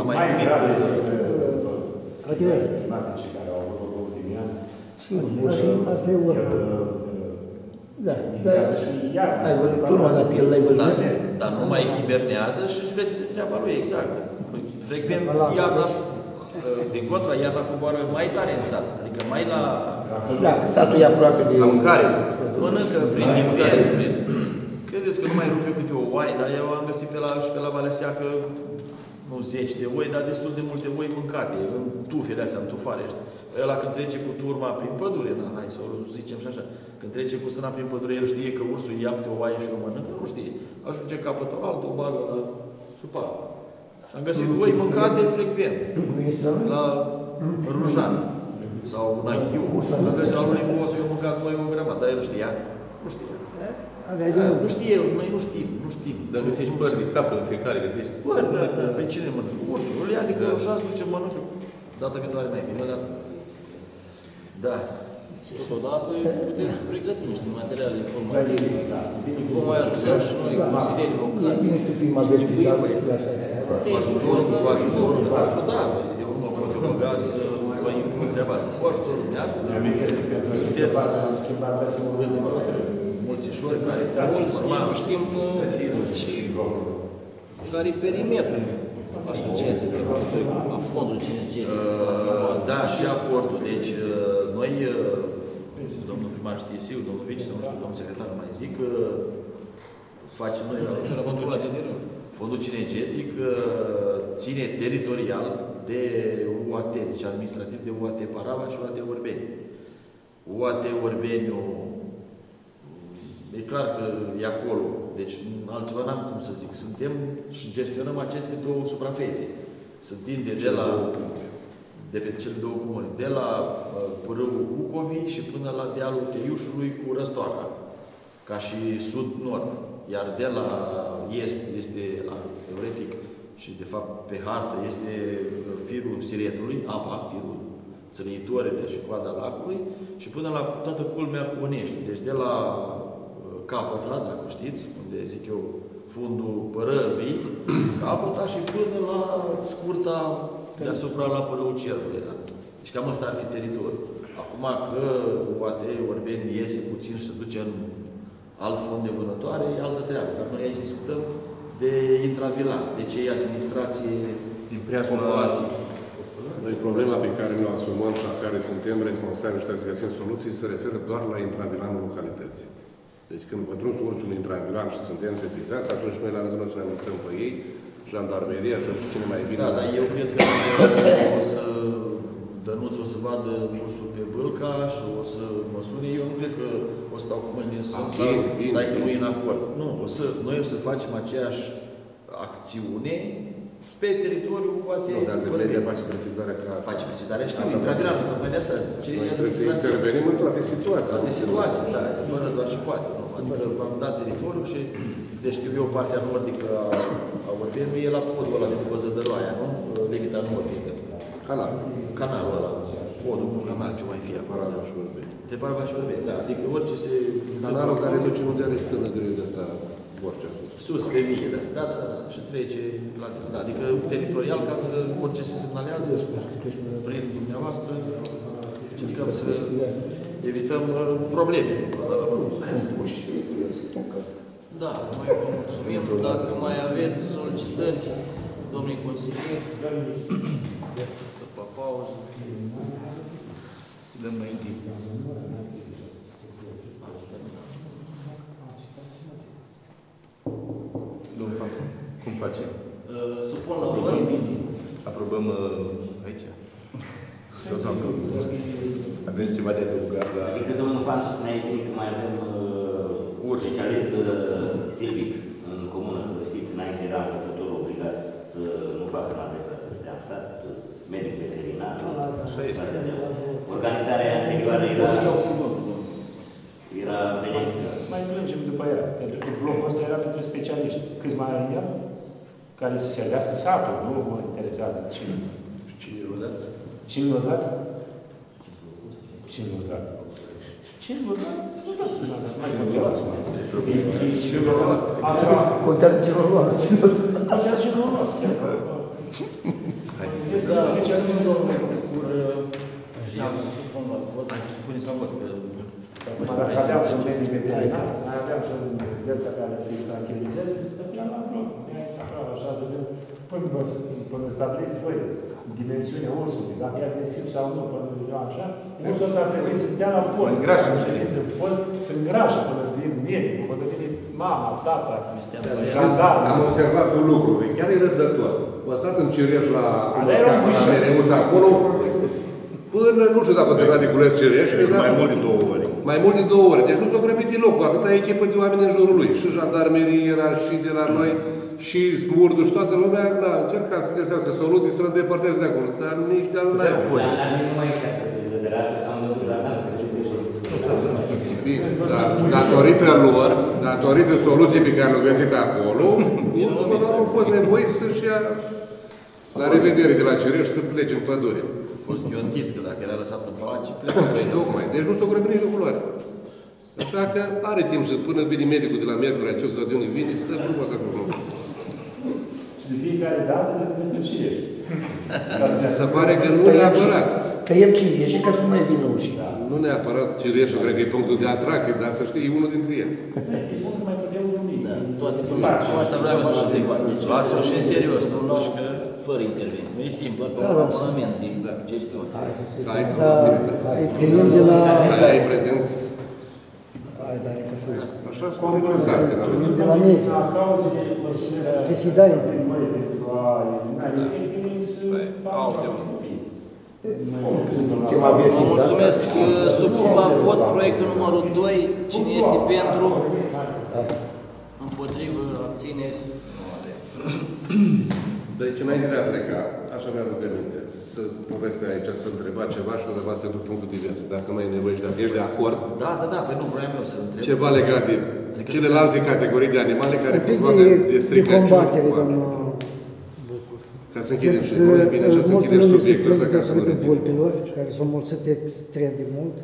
Am mai primit... Adică, care au avut ultimii ani. Asta e urmă. Da, da. Ai văzut urma, dar pe el l-ai văzut? Dar nu mai hibernează și își vede treaba lui, exact. Frecvent, iarna, din contra, iarna coboară mai tare în sat, adică mai la... Da, că satul e aproape de... La mâncare. Mănâncă prin invers, prin... Credeți că nu mai rupe câte o oaie, dar eu am găsit pe la, și pe la Valea Seacă nu zeci de oi, dar destul de multe oi mâncate, în tufele astea, în tufare. Ăla când trece cu turma prin pădure, na, hai să o zicem și așa, când trece cu strâna prin pădure, el știe că ursul ia pe o oaie și o mănâncă, nu știe. Ajunge capătul altul, o bagă la supa. Și am găsit oi mâncate frecvent, la Rujan sau la Ghiu. Am găsit la lui Bosu, eu mâncat oi o grămadă, dar el știa. Nu știe. Aveai de Nu știe, noi nu știm, nu știm. Dar găsești păr de cap în fiecare, găsești... Păr, da, da, pe cine mănâncă? Ursul, îl ia de acolo și azi duce mănâncă. Data viitoare mai bine, dar... Da. Totodată putem să pregătim niște materiale informative. Vom mai ajutăm și noi consilierii E locali. bine să fim avertizați de așa. Cu ajutorul, cu ajutorul nostru, da, eu nu mă pot băga să vă impun treaba asta. Cu ajutorul dumneavoastră, sunteți câțiva mulțișori care Mulți mulți nu știm uh, și care e perimetrul asociației astea, a fondului energetic. Uh, Da, și acordul. Deci, uh, noi, uh, domnul primar știe sigur, domnul vice, sau nu știu, domnul secretar, nu mai zic, uh, facem noi fondul, fondul cinegetic uh, ține teritorial de UAT, deci administrativ de UAT Parava și UAT Urbeni. UAT Urbeniu e clar că e acolo, deci altceva n-am cum să zic. Suntem și gestionăm aceste două suprafețe. Se întinde de la de pe cele două comune, de la uh, pârâul Cucovi și până la dealul Teiușului cu Răstoaca, ca și sud-nord. Iar de la est este uh, teoretic și de fapt pe hartă este uh, firul Siretului, apa, firul țăritorile și coada lacului și până la toată culmea Cunești. Deci de la uh, capăta, dacă știți, unde zic eu, fundul Părăbii, capăta și până la scurta deasupra la Părăul Cerului. Da? Deci cam ăsta ar fi teritoriul. Acum că poate Orbeni iese puțin și se duce în alt fond de vânătoare, e altă treabă. Dar noi aici discutăm de intravilan, de ce e administrație Din preajma populației. Deci problema pe care ne-o asumăm și la care suntem responsabili și trebuie să găsim soluții se referă doar la intravilanul localității. Deci când pătrunsul urci un intravilan și suntem sesizați, atunci noi la rândul nostru ne anunțăm pe ei, jandarmeria și nu știu cine mai bine. Da, dar eu cred că o să Dănuț o să vadă ursul pe Bâlca și o să mă sune. Eu nu cred că o să dau cu mâinile în Ah, sens, bine, bine, stai că nu bine. e în acord. Nu, o să, noi o să facem aceeași acțiune pe teritoriul poate... Nu, dar legea face precizarea că asta. Face precizare, știu, Asta intravilanul, tocmai de asta zic. Ce Noi e trebuie să administrație? intervenim în toate situațiile. Toate situații, da, fără doar și poate. Nu? Adică v-am dat teritoriul și, de știu eu, partea nordică a, a Orbenului e la podul ăla de după Zădăroaia, nu? Limita nordică. Canal. Canalul ăla. Podul cu canal, ce mai fie acolo. Parada Da. și Urbeni. De Parva și Orbeni, da. Adică orice se... Canalul întâmplă care acolo, duce unde are stână greu de asta, Borcea sus. Sus, pe vie, da. Da, da, da, da. Și trece la... Da, adică teritorial, ca să orice se semnalează prin dumneavoastră, încercăm să evităm uh, problemele până la urmă. Da, mai vă mulțumim. Dacă mai aveți solicitări, domnii consilieri, după pauză. Să dăm mai întâi. Facem? Uh, Supun la vot. Aprobăm? Aprobăm uh, aici? Sau doamnă? Aveți ceva de adăugat la... Adică domnul Fantu spunea bine că mai avem uh, un Urși. specialist uh, silvic în comună, că știți, înainte era învățătorul obligat să nu facă naveta, să stea în sat, medic veterinar. Așa este. Organizarea anterioară era, era benefică. Mai plângem după ea, pentru că blocul ăsta era pentru specialiști. Câți mai are în el? Care să se alească satul, nu mă interesează cine. Cine l-a dat? Cine l-a dat? Cine l-a dat? Cine l-a dat? Nu dat, nu dat, mai contează. Cine l-a dat? Așa, Contează ce vor lua. contează cine l-a luat. Haideți Este să... specialist. Vreau să supun la vot. Hai, supuneți la vot. că- Acum, dacă aveam și un medic veterinar, mai aveam și un ăsta care se tranquilizeze, stătea la bloc. Aici, acolo, așa, să vedem, până, vă- până stabiliți voi dimensiunea ursului, dacă e agresiv sau nu, până eu așa, ursul ăsta ar trebui să dea la pod. îngrașă. Să ședință în pod, să îngrașă până vin medicul, până vine mama, tata, jandarmul. Am observat un lucru, e chiar e răbdător. Lăsat în cireș la Dar era un la puișor. mereuță acolo, până, nu știu dacă trebuie de cules cireș, dar Mai mult de două ori. mai mult de două ore. Deci nu s-a grăbit deloc, cu atâta echipă de oameni în jurul lui. Și jandarmerie era și de la noi, și smurdu și toată lumea, da, încerca să găsească soluții, să ne îndepărteze de acolo. Dar nici de-al n-ai. Dar la mine nu mai exact să se zăderească, că am văzut la Dan, că știu că și Bine, dar datorită lor, datorită soluției pe care le-au găsit acolo, urmă au fost nevoie să-și ia la revedere de la Cireș să plece în pădure. A fost ghiontit, că dacă era lăsat în palat, pleca Păi și tocmai, deci nu s-o grăbit nici o culoare. Așa că are timp să până vine medicul de la Miercuri Aceu, sau de unde vine, stă frumos acolo. Și de fiecare dată trebuie să citești. Se pare că nu neapărat. Tăiem cine și ca să nu mai vină ucii. Nu neapărat Cireșul, cred că e punctul de atracție, dar să știi, e unul dintre ele. E mult mai putea un mic. Da, toate Asta vreau să zic. Luați-o și în serios, nu duci că Fără intervenție. nu e simplu. Doar pe Da, un da. abonament din gestiune. Hai să Da, mă îi primim de la... Hai, ai prezenți. Hai, da, e ca să... Așa spune în carte, n-am Primim de la mediu. Da, cauzele măsurile Trebuie să-i dai. primării pentru a elimina efectele să facă Suntem Vă avertizați. mulțumesc. Supun la vot proiectul numărul 2. Cine este pentru? Împotrivă, abțineri. Deci, înainte de a pleca, aș avea rugăminte să povestea aici, să întreba ceva și o rămas pentru punctul divers. Dacă mai e nevoie și dacă ești de acord, Da, da, da, pe nu vreau eu să întreb. ceva legat de celelalte categorii de animale care Un pic provoacă de, de de stricăciuni. combatere, domnul Bucur. Ca să închidem și Pentru nu că e bine așa să multe închidem lume se subiectul ăsta plâng ca să nu datorită reținem. vulpilor, care s-au mulțit extrem de mult,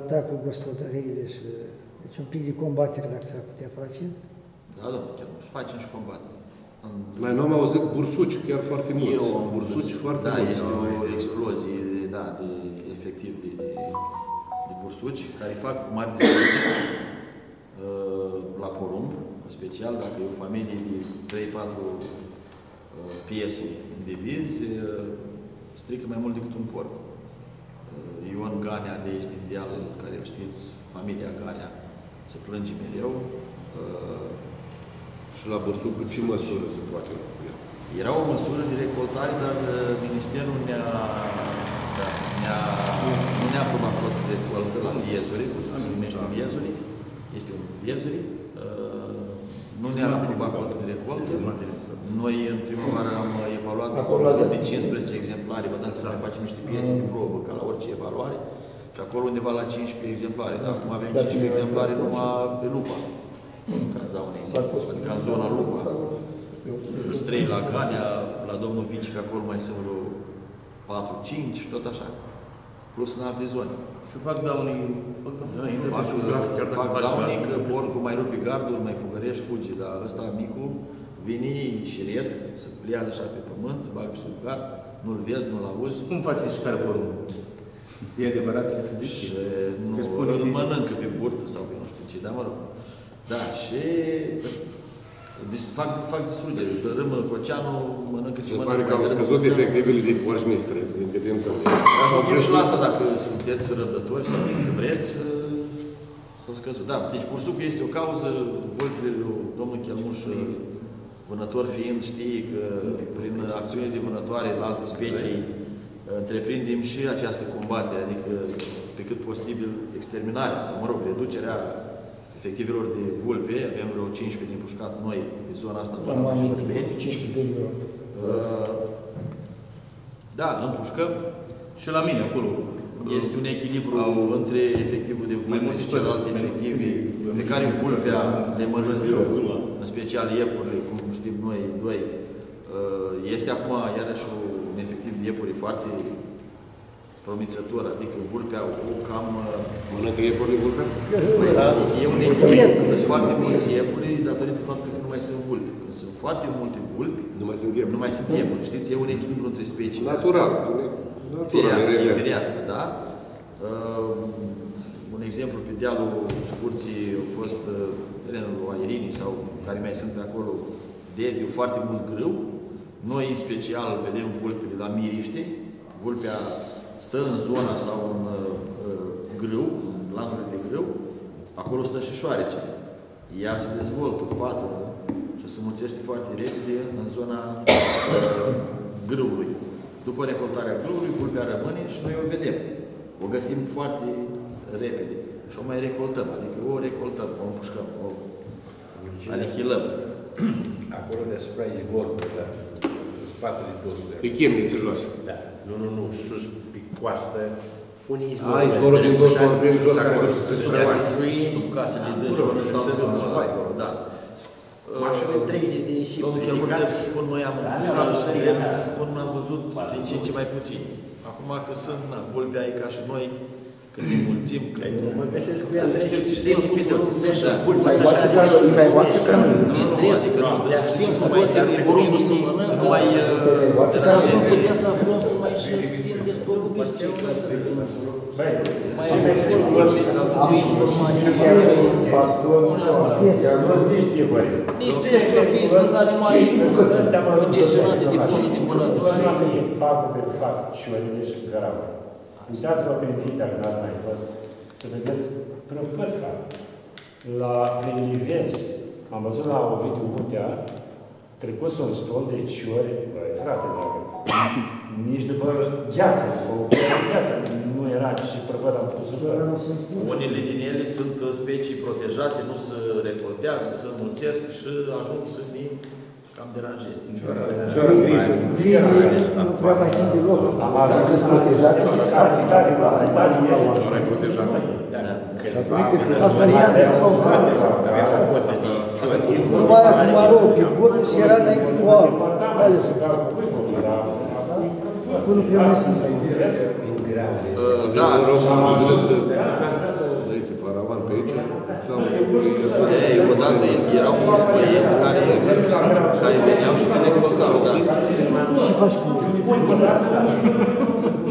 atacă gospodăriile și... Deci un pic de combatere dacă s-ar putea face. Da, da, chiar nu facem și combat. În- Mai nu am auzit bursuci, chiar foarte mulți. Eu am bursuci foarte Da, mulți. este o explozie, da, de, efectiv, de, de, de bursuci care fac mari distrugeri uh, la porumb, în special dacă e o familie de 3-4 uh, piese indivizi, uh, strică mai mult decât un porc. Uh, Ion Ganea de aici, din deal, care îl știți, familia Ganea, se plânge mereu. Uh, Și la bursucul ce măsură se poate lua? Era o măsură de recoltare, dar uh, Ministerul ne-a, da, ne-a, nu ne-a aprobat cotă de recoltă la viezuri, cum se numește viezuri, este un viezuri, uh, nu ne-a aprobat cotă de recoltă. Noi în primăvară am evaluat Acolo, în jur da. de 15 exemplare, vă dați să mai facem niște piețe de probă, ca la orice evaluare, și acolo undeva la 15 exemplare, dar acum avem 15 exemplare numai pe lupa, ca să dau un exemplu, adică în zona lupa. Străi la Ganea, la domnul Vici, pe acolo mai sunt vreo 4-5 și tot așa. Plus în alte zone. Și fac daune. Fac, fac daune că porcul mai rupe gardul, mai fugărești, fuge, dar ăsta micul vine și red, se pliază așa pe pământ, se bagă pe sub gard, nu-l vezi, nu-l auzi. Cum faceți și care porumb? E adevărat ce se Și zice? nu, Că spune îl că- mănâncă pe burtă sau pe nu știu ce, dar mă rog. Da, și dis- fac, fac distrugere. Dărâmă Coceanul, mănâncă ce Se mănâncă. pare că au mai dărâmă scăzut Coceanul. efectivele de porci mistreți, din câte înțeleg. Ajungem și la asta dacă sunteți răbdători sau dacă vreți, s-au scăzut. Da, deci bursucul este o cauză, vulpile lui domnul Chelmuș, vânător fiind, știe că prin acțiune de vânătoare la alte specii întreprindem și această combatere, adică pe cât posibil exterminarea sau, mă rog, reducerea efectivelor de vulpe. Avem vreo 15 din pușcat noi pe zona asta, doar Am la amintit Șorbeni. 15 de euro. Uh, Da, împușcăm. Și la mine, acolo. Este un echilibru Au- între efectivul de Mai vulpe multe și celelalte păsări. efective Mai pe multe care vulpea le mănâncă, Zula. în special iepurile, cum știm noi doi. Uh, Este acum iarăși un efectiv de iepuri foarte promițător, adică vulpea o cam... uh, Mănâncă iepurile vulpea? Păi, e un echilibru, când sunt foarte mulți iepuri, datorită faptului că nu mai sunt vulpi. Când sunt foarte multe vulpi, Nu mai sunt iepuri. nu mai sunt iepuri. Știți, e un echilibru între specii. Natural. Natural. Firească, e e firească, da? Uh, un exemplu pe dealul scurții a fost uh, terenul Aerinii sau care mai sunt pe acolo, Dediu, foarte mult grâu. Noi, în special, vedem vulpile la Miriște. Vulpea stă în zona sau în uh, grâu, în langurile de grâu. Acolo stă și șoarece. Ea se dezvoltă, fată, și se mulțește foarte repede în zona uh, grâului. După recoltarea grâului, vulpea rămâne și noi o vedem. O găsim foarte repede și o mai recoltăm, adică o recoltăm, o împușcăm, o anihilăm. Acolo deasupra e golul, da? În spatele dosului. E chemniță jos. Da. Nu, nu, nu, sus pe coastă, Unii A, izvoruri. izvorul din dos vorbim jos care duce spre Sub Suceava. sub casele de jos sau drumul acolo, da. Mașini întregi de nisip. Domnul chiar mult trebuie să spun, noi am împușcat și trebuie să spun, am văzut din ce în ce mai puțin. Acum că sunt na, bulbi ai ca și noi, când ne mulțim, când Mă găsesc cu ea Știu, trece, știu, știi, pe drum, sunt, sunt da. full Mai așa, poate așa, ca așa, mai poate ca nu, nu, adică nu, dar să Știm știm să să mai poți ținem porumbul puțin, să mănâncă. să nu mai Poate uh, ca Nu deranjeze. putem să aflăm să mai și fim despăgubiți cei care să Băi, mai ce mai știu vorbi? Am informații. Pastor, Nu știe, băi. Nici trebuie ce fi, sunt animale gestionate de fondul de bunătate. Fac pe fac șorile și gravă. Uitați-vă pe Nvidia când ați mai fost, să vedeți prăpăt fac. La prin Livesc, am văzut la Ovidiu Muntea, trecut un stol de ciori, băi, frate, dacă nici după gheață, după gheață, nu era și prăpăt am putut să văd. Unele din ele sunt uh, specii protejate, nu se recoltează, se mulțesc și ajung să ne cam deranjeze. Cioară gri. nu prea mai sunt deloc. Am Dacă ajuns sunt la protejați, tare, tare, tare, tare, Cioara e protejată. datorită pasăriate sau Nu mai acum rău, pe burtă și era înainte cu apă. Care să Până pe mai sunt. Uh, Da, Rog, am înțeles că băieții faravan pe aici, sau ei, odată erau mulți băieți care, care veneau și ne recoltau, da. Și faci cu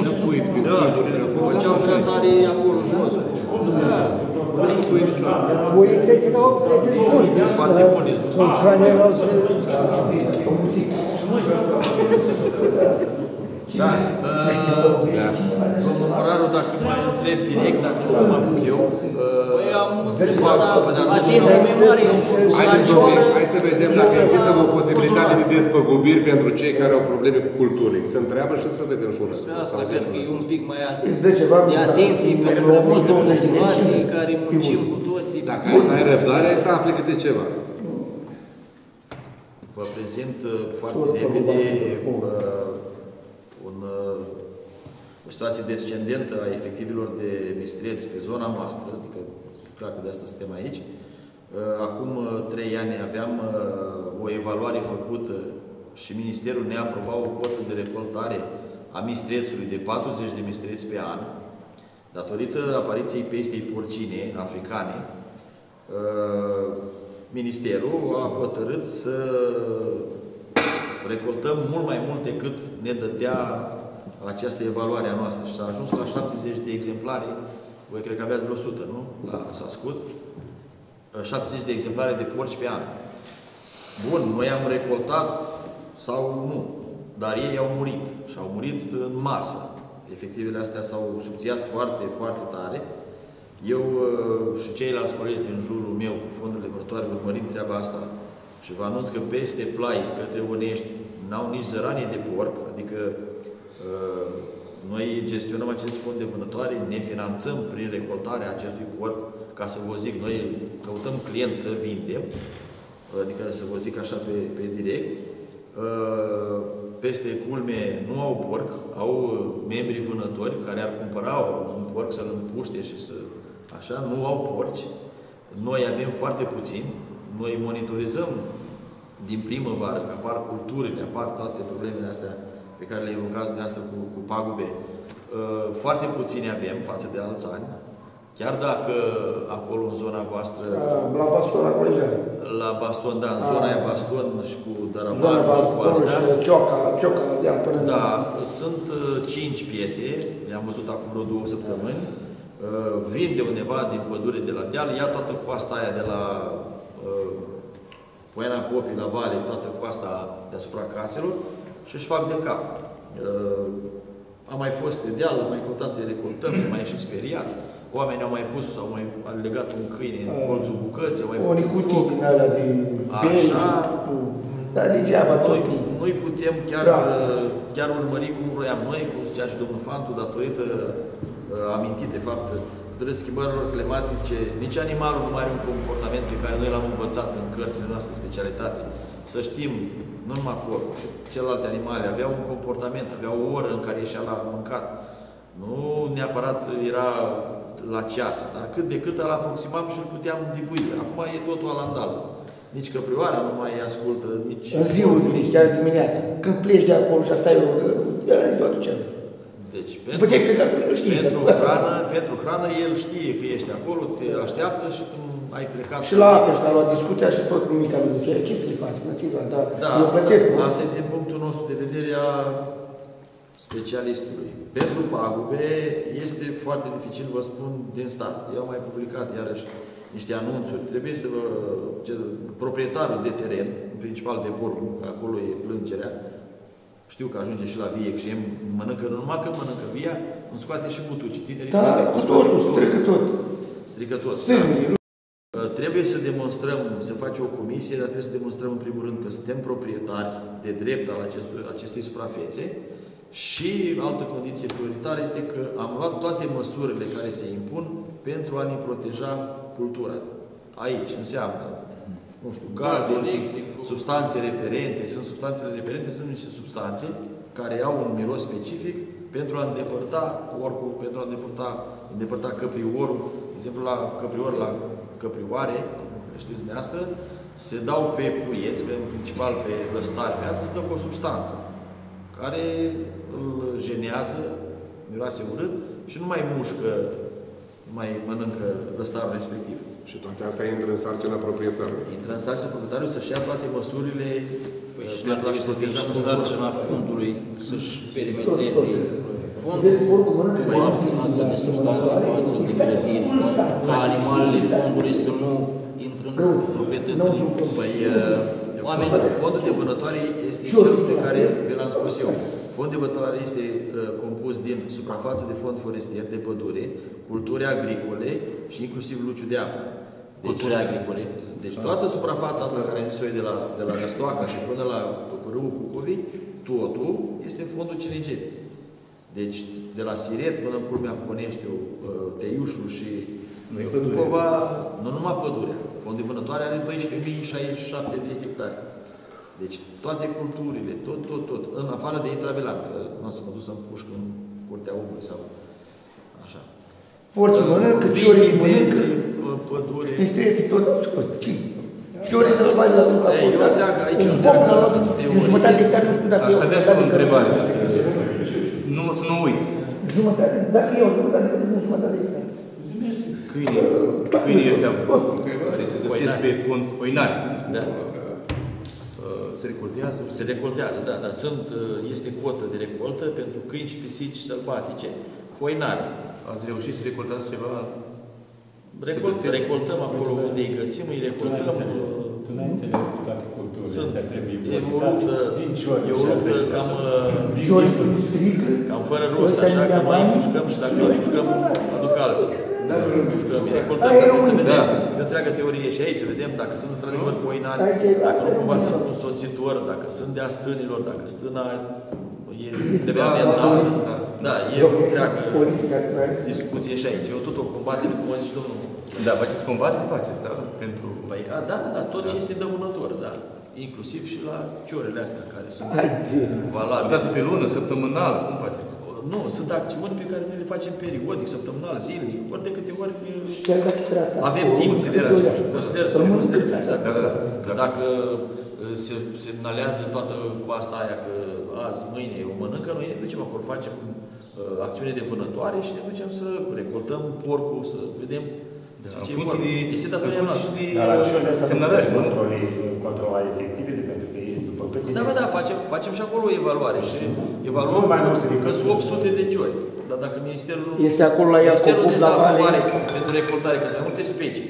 ne puit pe piciurile acolo. Făceau plătare acolo jos. Nu ne puit niciodată. Voi cred că erau prieteni buni. Sunt foarte buni, sunt Sunt fani erau să... Da. Uh, Domnul Moraru, dacă mă întreb direct, dacă nu mă apuc eu, Păi am fac întrebat, pe de dar atenție mai mare, Haideți, la domnule, hai să vedem dacă există o posibilitate de despăgubiri pentru cei care au probleme cu culturii. Se întreabă și să vedem și un Pe răspuns. asta cred că e un pic mai Îți dă ceva de atenție pentru multe motivații care muncim cu toții. Dacă ai să ai răbdare, ai să afli câte ceva. vă prezint uh, foarte repede uh, un, uh, o situație descendentă a efectivelor de mistreți pe zona noastră, adică clar că de asta suntem aici. Uh, Acum uh, trei ani aveam uh, o evaluare făcută și Ministerul ne aproba o cotă de recoltare a mistrețului de 40 de mistreți pe an, datorită apariției pestei porcine africane, uh, Ministerul a hotărât să recoltăm mult mai mult decât ne dădea această evaluare a noastră și s-a ajuns la 70 de exemplare, voi cred că aveați vreo 100, nu? La Sascut. 70 de exemplare de porci pe an. Bun, noi am recoltat sau nu, dar ei au murit și au murit în masă. Efectivele astea s-au subțiat foarte, foarte tare. Eu uh, și ceilalți colegi din jurul meu cu fondurile vânătoare urmărim treaba asta și vă anunț că peste plai către Unești n-au nici zăranie de porc, adică uh, noi gestionăm acest fond de vânătoare, ne finanțăm prin recoltarea acestui porc, ca să vă zic, noi căutăm clienți să vindem, adică să vă zic așa pe, pe direct, Uh, peste culme nu au porc, au uh, membri vânători care ar cumpăra un porc să-l împuște și să... Așa, nu au porci. Noi avem foarte puțini. Noi monitorizăm din primăvară, apar culturile, apar toate problemele astea pe care le evocați dumneavoastră cu, cu pagube. Uh, Foarte puțini avem față de alți ani. Chiar dacă acolo în zona voastră La baston, la colegiale. la Baston, da, în zona aia Baston și cu Zona Darabanul și cu bastonul astea. și cioca, la cioca, la deal până... Da, sunt uh, cinci piese, le-am văzut acum vreo două săptămâni. Uh, Vinde undeva din pădure de la deal, ia toată coasta aia de la uh, Poiana Popii, la Vale, toată coasta deasupra caselor și își fac de cap. Uh, Am mai fost pe deal, am mai căutat să-i recoltăm, am mai și speriat. Oamenii au mai pus, au mai legat un câine în colțul bucății, au mai Unii făcut cutii foc. din alea de beri, Așa. cu... Dar degeaba Noi, tot. noi putem chiar, Da. uh, chiar urmări cum vroiam noi, cum zicea și domnul Fantu, datorită uh, amintit de fapt, datorită schimbărilor climatice, nici animalul nu mai are un comportament pe care noi l-am învățat în cărțile noastre de specialitate. Să știm, nu numai porcul, și celelalte animale aveau un comportament, aveau o oră în care ieșea la mâncat. Nu Nu neapărat era la ceas, dar cât de cât îl aproximam și îl puteam dibui. Acum e totul alandală. Nici căprioara nu mai ascultă, nici... În ziua liniștea dimineața, când pleci de acolo și asta e o... El îți doar ce deci, pentru, știe, pentru, hrană, pentru hrană, el știe că ești acolo, te așteaptă și când ai plecat... Și la apă s-a luat discuția și tot nimic nu zice, ce să le faci? Da, da asta, plătesc, asta e din punctul nostru de vedere a specialistului. Pentru pagube este foarte dificil, vă spun, din stat. Eu am mai publicat iarăși niște anunțuri. Trebuie să vă... Ce, proprietarul de teren, principal de borg, că acolo e plângerea, știu că ajunge și la vie și mănâncă, nu numai că mănâncă via, îmi scoate și butuci. Tinerii da, scoate, cu totul, strică tot. Strică tot. Da. Trebuie să demonstrăm, se face o comisie, dar trebuie să demonstrăm în primul rând că suntem proprietari de drept al acestui, acestei suprafețe și altă condiție prioritară este că am luat toate măsurile care se impun pentru a ne proteja cultura. Aici înseamnă, nu știu, garduri, substanțe reperente, sunt substanțele reperente, sunt niște substanțe care au un miros specific pentru a îndepărta orcul, pentru a îndepărta, îndepărta căpriorul, de exemplu la căprior, la căprioare, știți dumneavoastră, se dau pe puieți, că în principal pe lăstari, pe asta se dă cu o substanță care îl jenează, miroase urât și nu mai mușcă, nu mai mănâncă lăstarul respectiv. Și toate astea intră în sarcina proprietarului. Intră în sarcina proprietarului să-și ia toate măsurile păi și pentru a-și proteja în sarcina fondului, să-și perimetreze fondul cu astfel de substanțe, cu astfel de grădini, ca animalele fondului să nu intră în proprietățile. Păi, Oamenii, fondul de vânătoare este cel pe care vi l-am spus eu. Fond de vânătoare este uh, compus din suprafață de fond forestier, de pădure, culturi agricole și inclusiv luciu de apă. Deci, culturi agricole. Deci toată suprafața asta care am zis de la, de la Răstoaca și până la râul Cucovii, totul este fondul cinegetic. Deci, de la Siret până în culmea Coneștiu, uh, Teiușul și Cucova, nu numai pădurea. Fond de vânătoare are 12.067 de hectare. Deci toate culturile, tot, tot, tot, în afară de intravelan, că nu o să mă duc să-mi pușc în curtea omului sau așa. Orice mănâncă, fiorii mănâncă, pădure. Este tot scurt. Ce? Fiorii de mai la Luca. E o întreagă, aici o întreagă teorie. Jumătate de hectare, nu știu dacă e o jumătate de întrebare. Nu, să nu uit. Jumătate, dacă e o jumătate de jumătate de hectare. Câinii, câinii ăștia care se găsesc pe fond oinari. Da. Se recoltează? Se recoltează, da, da. Sunt, este cotă de recoltă pentru câini și pisici sălbatice, oinare. Ați reușit să recoltați ceva? Recol, recoltăm acolo unde îi găsim, îi recoltăm. Tu n-ai înțeles cu toate culturile Sunt, e o luptă, e o luptă cam, cam fără rost, așa că mai mușcăm și dacă îi mușcăm, aduc alții. Mușcăm, îi recoltăm, dacă să vedem, e o întreagă teorie și aici, să vedem dacă sunt într-adevăr poinari, dacă nu cumva sunt un soțitor, dacă sunt de a stânilor, dacă stâna e, trebuie amendată. Da, e o întreagă discuție și aici. Eu tot o combatem, cum a zis domnul. Da, faceți combatere, faceți, da? Pentru... Păi, a, da, da, da, tot ce este dăunător, da. Inclusiv și la ciorele astea care sunt valabile. O dată pe lună, săptămânal, cum faceți? Nu, sunt acțiuni pe care noi le facem periodic, săptămânal, zilnic, ori de câte ori avem timp. Consideră, consideră, consideră, exact. Da, da, da. Dacă se semnalează toată coasta aia că azi, mâine o mănâncă, noi ne ducem acolo, facem uh, acțiune de vânătoare și ne ducem să recoltăm porcul, să vedem da, în funcție de, este datoria noastră. De Dar acțiunile astea semnalare, controle, controla efective de pentru că după câte... Da, da, facem, facem și acolo o evaluare și evaluăm mai că, că sunt 800 de ciori. Dar dacă Ministerul nu... Este acolo la Iacobov, la Vale. pentru recoltare, că sunt mai multe specii.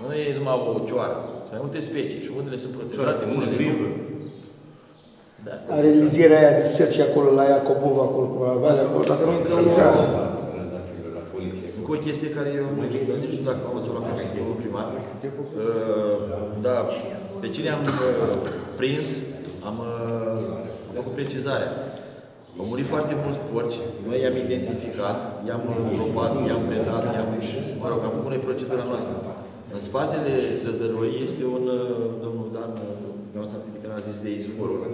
Nu e numai o cioară. Sunt mai multe specii și unele sunt protejate, unele nu. Da. Are lizierea aia de sărci acolo, la Iacobov, acolo, cu Valea, acolo, dacă nu încă Încă o chestie care eu nu știu, nici nu știu dacă am văzut la cum să domnul primar. Uh, da, pe cine am uh, prins, am, uh, am făcut precizarea. Au murit foarte mulți porci, noi i-am identificat, i-am îngropat, i-am predat, i-am, mă rog, am făcut noi procedura noastră. În spatele zădăroi este un, domnul Dan, nu am să că a zis de izvorul ăla.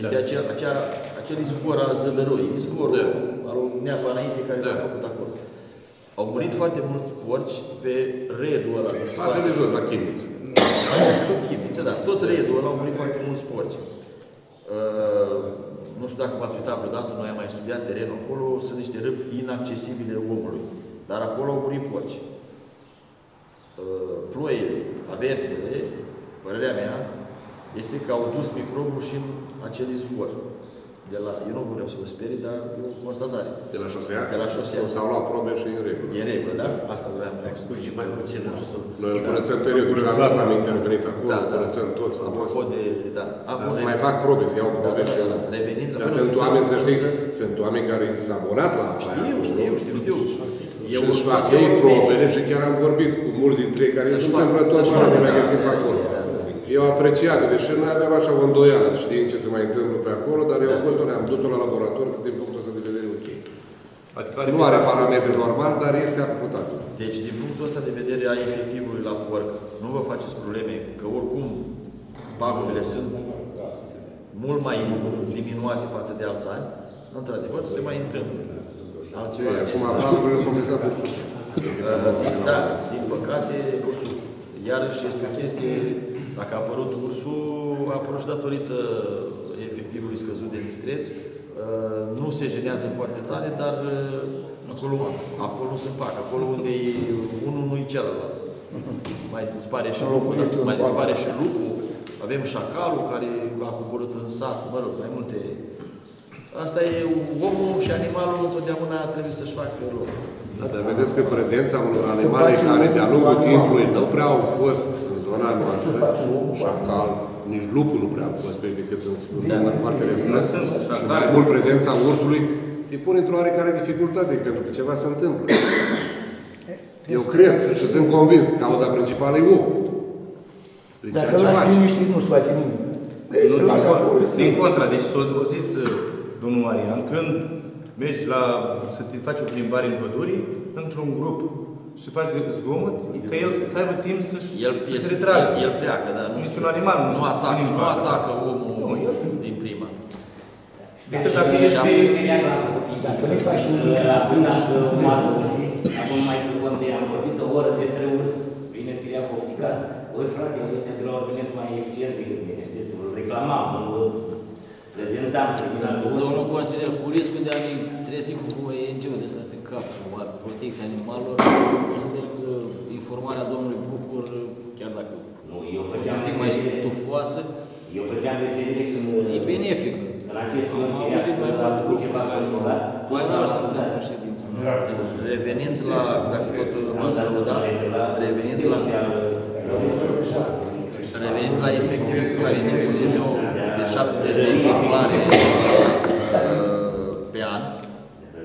Este da. acea, acea, acel izvor a zădăroi, izvorul da. al lui Neapa înainte care Da. l-a făcut acolo. Au murit foarte mulți porci pe redul ăla. din Spate spate. de jos, la Chimniță. Sub Chimniță, da. Tot redul ăla au murit foarte mulți porci. Uh, nu știu dacă v-ați uitat vreodată, noi am mai studiat terenul acolo, sunt niște râpi inaccesibile omului. Dar acolo au murit porci. Uh, ploile, aversele, părerea mea, este că au dus microbul și în acel izvor. De la, eu nu vreau să vă sperii, dar e o constatare. De la șosea? De la șosea. S-au luat probe și în regulă. E în regulă, da? Asta vreau. Curge mai puțin, nu știu să... Noi îl curățăm periodic și anul ăsta am intervenit acolo, Da, da. curățăm tot frumos. Apropo de, da. Am Dar un să re- mai fac probe, să iau Da, probe da, și... da, da. Revenind la Dar felul sunt să- oameni, să să- știți, să- sunt oameni care se abonați la apa aia. Știu, știu, știu, știu. Și Eu își fac ei probele și chiar am vorbit cu mulți dintre ei care Să-și sunt facă- întâmplător să-și mare, facă, le-am da, găsit pe asta e, acolo. Da, da. Eu apreciază, deși noi aveam așa o îndoială, știind ce se mai întâmplă pe acolo, dar eu am fost, doamne, am dus-o la laborator, că din punctul ăsta de vedere ok. Adică Nu are parametri normali, dar este acceptabil. Deci, din punctul ăsta de vedere a efectivului la porc, nu vă faceți probleme, că oricum pagubele sunt mult mai diminuate față de alți ani, într-adevăr, se mai întâmplă. Altceva Ei, ce Acum să- pagurile completat pe sus. Uh, Da, din păcate, ursul. Iarăși este o chestie, dacă a apărut ursul, a apărut și datorită efectivului scăzut de mistreți. Uh, Nu se jenează foarte tare, dar uh, acolo, acolo nu se împacă. Acolo unde e unul, nu-i celălalt. Mai dispare și lupul, dar mai dispare și lupul. Avem șacalul care a coborât în sat, mă rog, mai multe. Asta e omul și animalul întotdeauna trebuie să-și facă loc. Da, dar vedeți că prezența unor animale care de-a lungul timpului nu prea au fost în zona noastră, șacal, nici lupul nu prea a fost, pe decât în Da. număr foarte restrâns, sunt și șacale. mai mult prezența ursului, te pune într-o oarecare dificultate, pentru că ceva se întâmplă. Eu cred și sunt convins, cauza principală e omul. Deci Dacă ceea ce lași faci. liniștit, nu se face nimic. Deci, Nu, îl lasă acolo. din contra, deci s-a s-a zis uh, domnul Marian, când mergi la, să te faci o plimbare în pădure, într-un grup și faci zgomot, că el să aibă timp să-și El, să el, se retragă. el, el pleacă, dar nu, Niciun animal nu nu se atacă, ține în nu față. atacă omul din prima. Decât dacă este... Dacă nu faci nimic, Acum mai sunt conte, am vorbit o oră despre urs, vine țirea poftica. Oi frate, ăștia de la organism mai eficient decât mine, știți, îl reclamam, îl prezentam, criminal Domnul consilier, cu riscul de a ne trezi cu ONG-ul de ăsta pe cap, cu protecția animalelor, consider că informarea domnului Bucur, chiar dacă Nu, eu fost făceam un pic mai referire- stufoasă, Eu făceam referire când... e benefic. În acest Am an auzit mai a multe făcut ceva controlat. Mai rar să întâmplă în ședință. Revenind la, dacă tot m-ați lăudat, revenind la, revenind la efectivul cu care începusem eu de 70 de exemplare uh, pe an,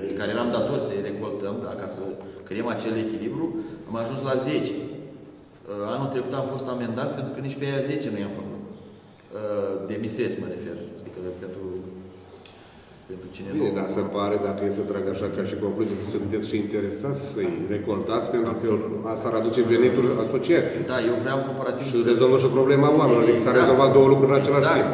pe care eram dator să-i recoltăm, da, ca să creăm acel echilibru, am ajuns la 10. Uh, Anul trecut am fost amendați pentru că nici pe aia 10 nu i-am făcut. Uh, De mistreți mă refer, adică pentru, pentru cine Bine, nu... dar se pare, dacă e să trag așa ca și concluzie, că sunteți și interesați să-i recoltați, pentru că asta ar aduce venituri asociației. Da, eu vreau comparativ Și rezolvă și problema oamenilor, adică s-a Exact. rezolvat două lucruri în același Exact. timp.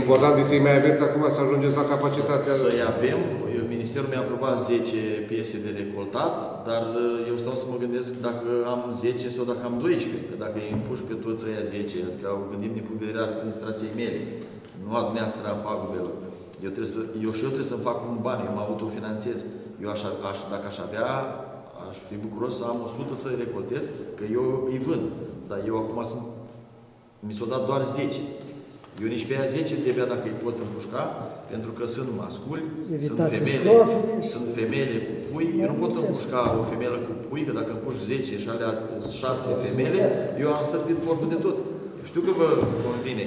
Important e să-i mai aveți acum să ajungeți la capacitatea... Să-i avem, eu- Ministerul mi-a aprobat 10 piese de recoltat, dar uh, eu stau să mă gândesc dacă am 10 sau dacă am 12, că dacă îi împuși pe toți ăia 10, adică o gândim din punct de vedere al administrației mele, nu a dumneavoastră a pagubelor. Eu, trebuie să, eu și eu trebuie să-mi fac un bani, eu mă autofinanțez. Eu aș, aș, dacă aș avea, aș fi bucuros să am 100 să recoltez, că eu îi vând. Dar eu acum sunt, mi s-au dat doar 10. Eu nici pe aia 10 de abia dacă îi pot împușca, pentru că sunt masculi, sunt Evitați femele, scrofile. sunt femele cu pui, eu nu pot împușca o femeie cu pui, că dacă împușc 10 și alea 6 femele, eu am stârpit porcul de tot. Eu știu că vă convine,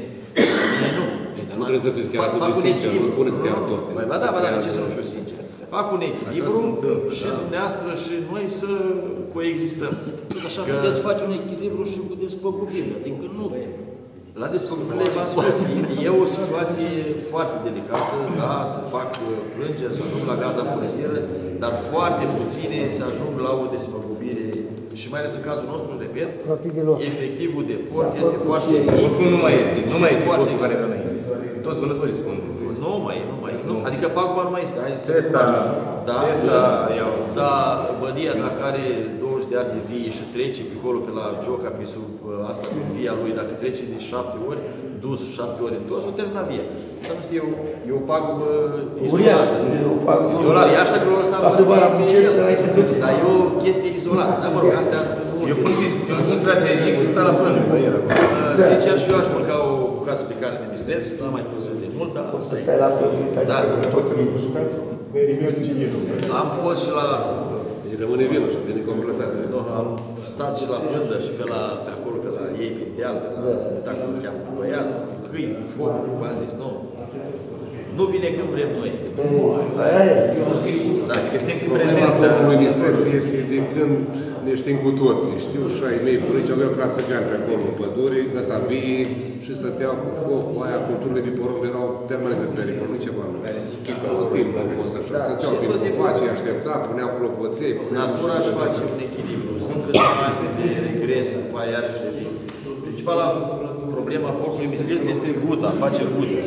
mie nu. Dar nu trebuie să fiți chiar Fac- atât fac de un sincer, echilibru. nu spuneți chiar tot. Mai ba da, ba da, de ce să nu fiu sincer? Fac un echilibru se întâmplă, și da. dumneavoastră și noi să coexistăm. Tot așa Că- puteți face un echilibru și cu despăgubire, adică nu. La despăgubire v-am spus, e- e o situație foarte delicată, da, să fac uh, plângeri, să ajung la garda forestieră, dar foarte puține să ajung la o despăgubire și mai ales în cazul nostru, repet, Aproape deloc. efectivul de porc este foarte mic. Oricum nu mai este, nu mai este Foarte postul care era înainte. Toți vânătorii spun. Nu mai, nu mai. Nu. Adică Adică paguma nu mai este, hai să Asta- Da, asta să, iau. da, bădia dacă are 20 de ani de vie și trece pe acolo pe la Gioca, pe sub uh, asta cu via lui, dacă trece de 7 ori, dus 7 ori întors, o termina via. Asta nu știu, e o, e o pagubă izolată. Uriaș, o pagubă. Izolată. E așa că l-o lăsat fără Adevărat, pe buget el. de la instituție. Dar e o chestie izolată. Dar mă rog, astea sunt multe. Eu pun discuții, eu pun strategic, sta la până, la el acolo. Uh, Sincer, și eu aș mânca o bucată de carne de mistreț, n-am mai văzut de mult, dar O să stai la plăcut. Da. Poți să ne împușcați merimești civilul. am fost și la Îi rămâne vinul și vine completat. Nu, am stat și la plândă și pe, la, pe acolo, pe la ei, pe deal, pe la, da. cum îl cheamă, pe băiat, cu câini, cu focuri, v-am zis, nu. Nu vine când vrem noi. Aia e. Eu nu zic, da, Că simt Problema prezența. poporului mistreț este de când ne știm cu toții. Știu și ai mei bunici aveau ca țigani pe acolo în pădure, ăsta vii și stăteau cu foc, cu aia, culturile de porumb erau permanent în pericol, nu ceva nou. Tot timpul au fost așa, stăteau Și pe tot timpul- copaci, aștepta, puneau clopoței, puneau... Natura își face un echilibru. Sunt câțiva ani de regres, după aia iarăși revin. Principala problema porcului misleț este guta, face gută.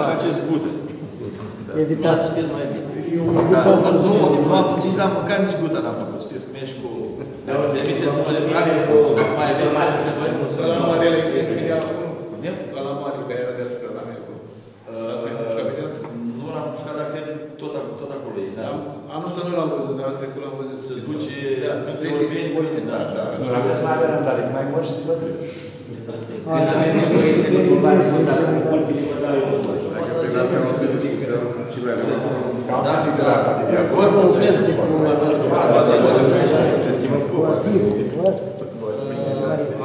Faceți gută. Evitați. Știți mai bine. Da, nu, nu am nici n-am mâncat, nici guta n-am făcut. Știți cum ești cu... Permiteți să mă retrag? Mai aveți întrebări? La Marele, imediat acum. Avem? La mare, care era deasupra la mea acolo. Ați mai împușcat pe tine? Nu l-am mușcat, dar cred tot, ac- tot acolo e, da. Anul ăsta nu l-am văzut, dar anul trecut l-am văzut. Se duce Da, către trebuie să Orbeni, fie da, așa. Nu aveți mai avea răbdare, mai mori și de bătrâni. Când aveți niște chestii de turbați, când dacă culpile vă dau eu turbați. Și mai avem acolo. Cam atât de la toate viața. Vă mulțumesc că m-ați ascultat.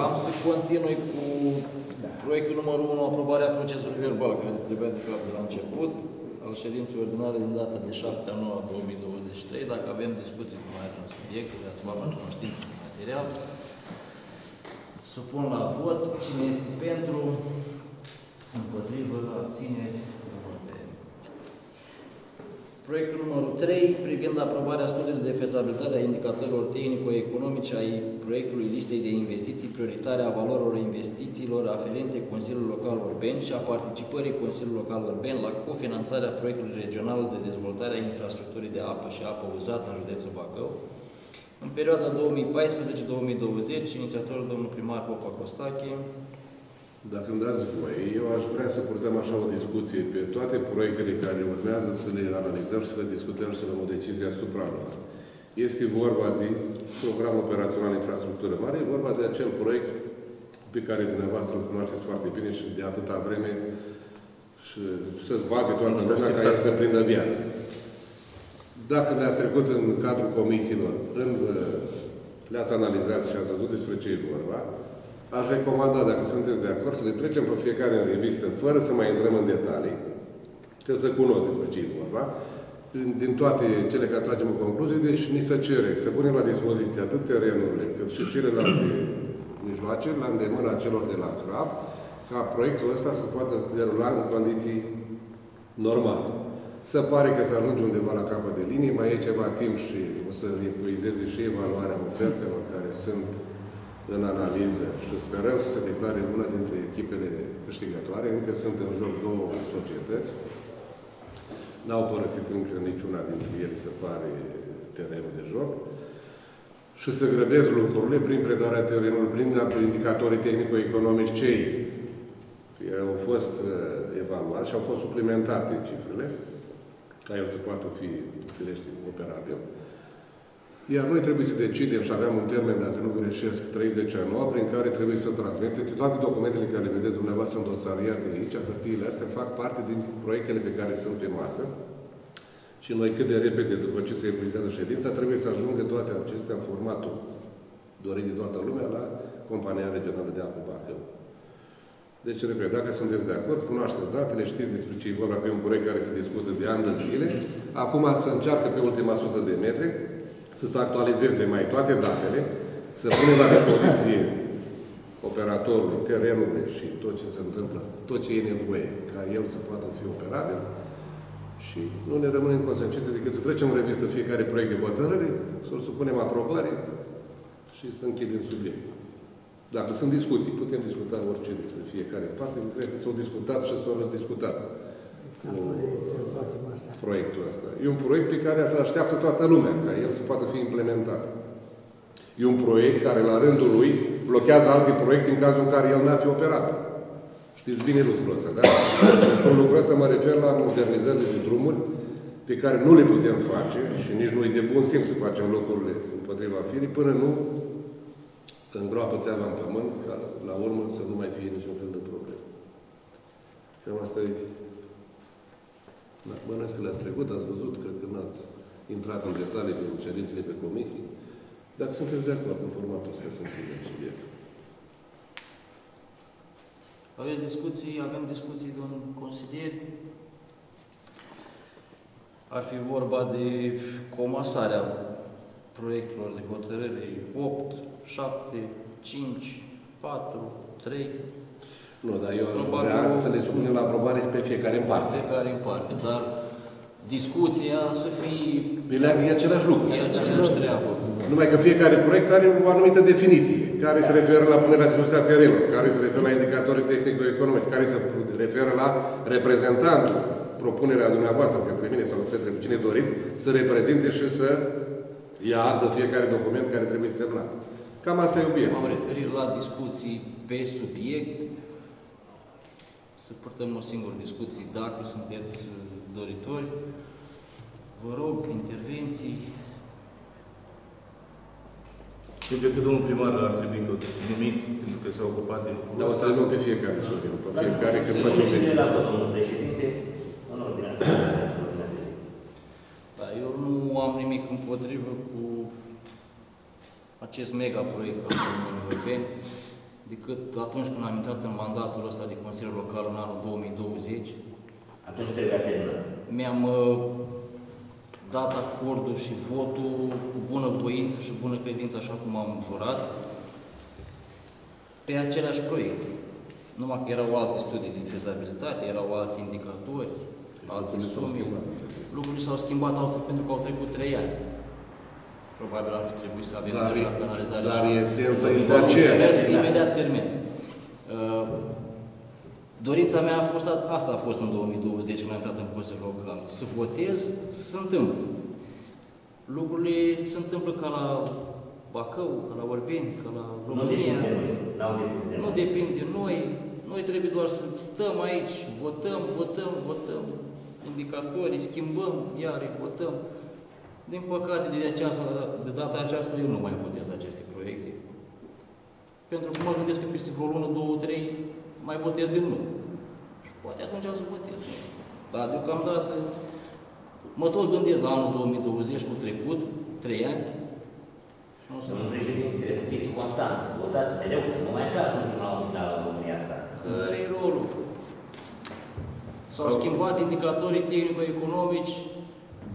Am să continui cu proiectul numărul 1, aprobarea procesului verbal, care trebuia de fapt de la început, al ședinței ordinare din data de 7 a 9 2023. Dacă avem discuții cu mai în subiect, ați luat la cunoștință de material. Supun la vot. Cine este pentru? Împotrivă? Abțineri? Proiectul numărul 3, privind aprobarea studiului de fezabilitate a indicatorilor tehnico-economice ai proiectului listei de investiții prioritare a valorilor investițiilor aferente Consiliului Local Urben și a participării Consiliului Local Urben la cofinanțarea proiectului regional de dezvoltare a infrastructurii de apă și apă uzată în județul Bacău. În perioada 2014-2020, inițiatorul domnul primar Popa Costache, Dacă îmi dați voie, eu aș vrea să purtăm așa o discuție pe toate proiectele care urmează să le analizăm, să le discutăm și să luăm o decizie asupra lor. Este vorba de programul operațional infrastructură mare, e vorba de acel proiect pe care dumneavoastră îl cunoașteți foarte bine și de atâta vreme și să-ți bate toată lumea ca el să prindă viață. Dacă le-ați trecut în cadrul comisiilor, în, uh, le-ați analizat și ați văzut despre ce e vorba, aș recomanda, dacă sunteți de acord, să le trecem pe fiecare în revistă, fără să mai intrăm în detalii, că să cunosc despre ce e vorba, din, din toate cele care să tragem în concluzie, deci ni se cere să punem la dispoziție atât terenurile, cât și celelalte mijloace, la îndemâna celor de la HRAP, ca proiectul ăsta să poată derula în condiții normale. Se pare că se ajunge undeva la capăt de linie, mai e ceva timp și o să epuizeze și evaluarea ofertelor care sunt în analiză și sperăm să se declare una dintre echipele câștigătoare. Încă sunt în joc două societăți. N-au părăsit încă niciuna dintre ele, se pare, terenul de joc. Și să grăbesc lucrurile prin predarea terenului, prin indicatorii tehnico-economici cei au fost uh, evaluați și au fost suplimentate cifrele, ca el să poată fi, firește, operabil. Iar noi trebuie să decidem și aveam un termen, dacă nu greșesc, 30 9, prin care trebuie să transmitem toate documentele care le vedeți dumneavoastră în dosariate aici, hârtiile astea, fac parte din proiectele pe care sunt pe masă. Și noi cât de repede, după ce se epuizează ședința, trebuie să ajungă toate acestea în formatul dorit de toată lumea la Compania Regională de Apă Bacău. Deci, repet, dacă sunteți de acord, cunoașteți datele, știți despre ce e vorba, că e un proiect care se discută de ani de zile. Acum să încearcă pe ultima sută de metri, să se actualizeze mai toate datele, să punem la dispoziție operatorului, terenurile și tot ce se întâmplă, tot ce e nevoie ca el să poată fi operabil și nu ne rămâne în consecință decât să trecem în revistă fiecare proiect de hotărâre, să-l supunem aprobării și să închidem subiectul. Dacă sunt discuții, putem discuta orice despre fiecare parte, cred că s-au discutat și s-au discutat. proiectul ăsta. E un proiect pe care îl așteaptă toată lumea, ca el să poată fi implementat. E un proiect care, la rândul lui, blochează alte proiecte în cazul în care el n-ar fi operat. Știți bine lucrul ăsta, da? Spun lucrul ăsta mă refer la modernizările de drumuri pe care nu le putem face și nici nu e de bun simț să facem locurile împotriva firii până nu să îngroapă țeava în pământ, ca la urmă să nu mai fie niciun fel de problemă. Cam asta e... Da, bănesc că le-ați trecut, ați văzut, cred că n-ați intrat în detalii pe ședințele pe comisii. Dacă sunteți de acord în formatul ăsta să închidem subiectul. Aveți discuții, avem discuții, domn consilier. Ar fi vorba de comasarea proiectelor de hotărâre 8, 7, 5, 4, 3. Nu, dar eu aș vrea să le supunem la aprobare pe fiecare în parte. Fiecare în parte, dar discuția să fie... Bine, e același lucru. E același treabă. Numai că fiecare proiect are o anumită definiție, care se referă la punerea de terenului, care se referă la indicatorii tehnico-economici, care se referă la reprezentantul propunerea dumneavoastră către mine sau către cine doriți, să reprezinte și să ia de fiecare document care trebuie semnat. Cam asta e obiectul. M-am referit la discuții pe subiect, să purtăm o singură discuție dacă sunteți doritori. Vă rog, intervenții. Cred că domnul primar ar trebui tot numit, pentru că s-a ocupat de lucrul Da, o să luăm pe fiecare subiect, pe fiecare când facem de Domnul președinte, în ordinea Da, eu nu am nimic împotrivă cu acest mega proiect al Uniunii Europene, decât atunci când am intrat în mandatul ăsta de Consiliul Local în anul 2020. Atunci trebuia terminat. Mi-am uh, dat acordul și votul cu bună voință și bună credință, așa cum am jurat, pe același proiect. Numai că erau alte studii de fezabilitate, erau alți indicatori, alte sume. Lucrurile s-au schimbat altfel pentru că au trecut trei ani. Probabil ar fi trebuit să avem dar, deja canalizare. Dar și esența este aceeași. imediat termen. Uh, dorința mea a fost, asta a fost în 2020 când am intrat în Consiliul Local. Să votez, să se întâmple. Lucrurile se întâmplă ca la Bacău, ca la Orbeni, ca la România. Nu depinde de noi. Nu depinde de noi. Noi trebuie doar să stăm aici, votăm, votăm, votăm indicatorii, schimbăm, iar votăm. Din păcate, de, aceasta, de data aceasta, eu nu mai votez aceste proiecte. Pentru că mă gândesc că peste vreo lună, două, trei, mai votez din nou. Și poate atunci să votez. Dar deocamdată mă tot gândesc la anul 2020 cu trecut, trei ani. Nu Domnul președinte, trebuie să fiți constant. Votați mereu, nu mai așa ajungem la un final în România asta. Care-i rolul? S-au schimbat indicatorii tehnico-economici,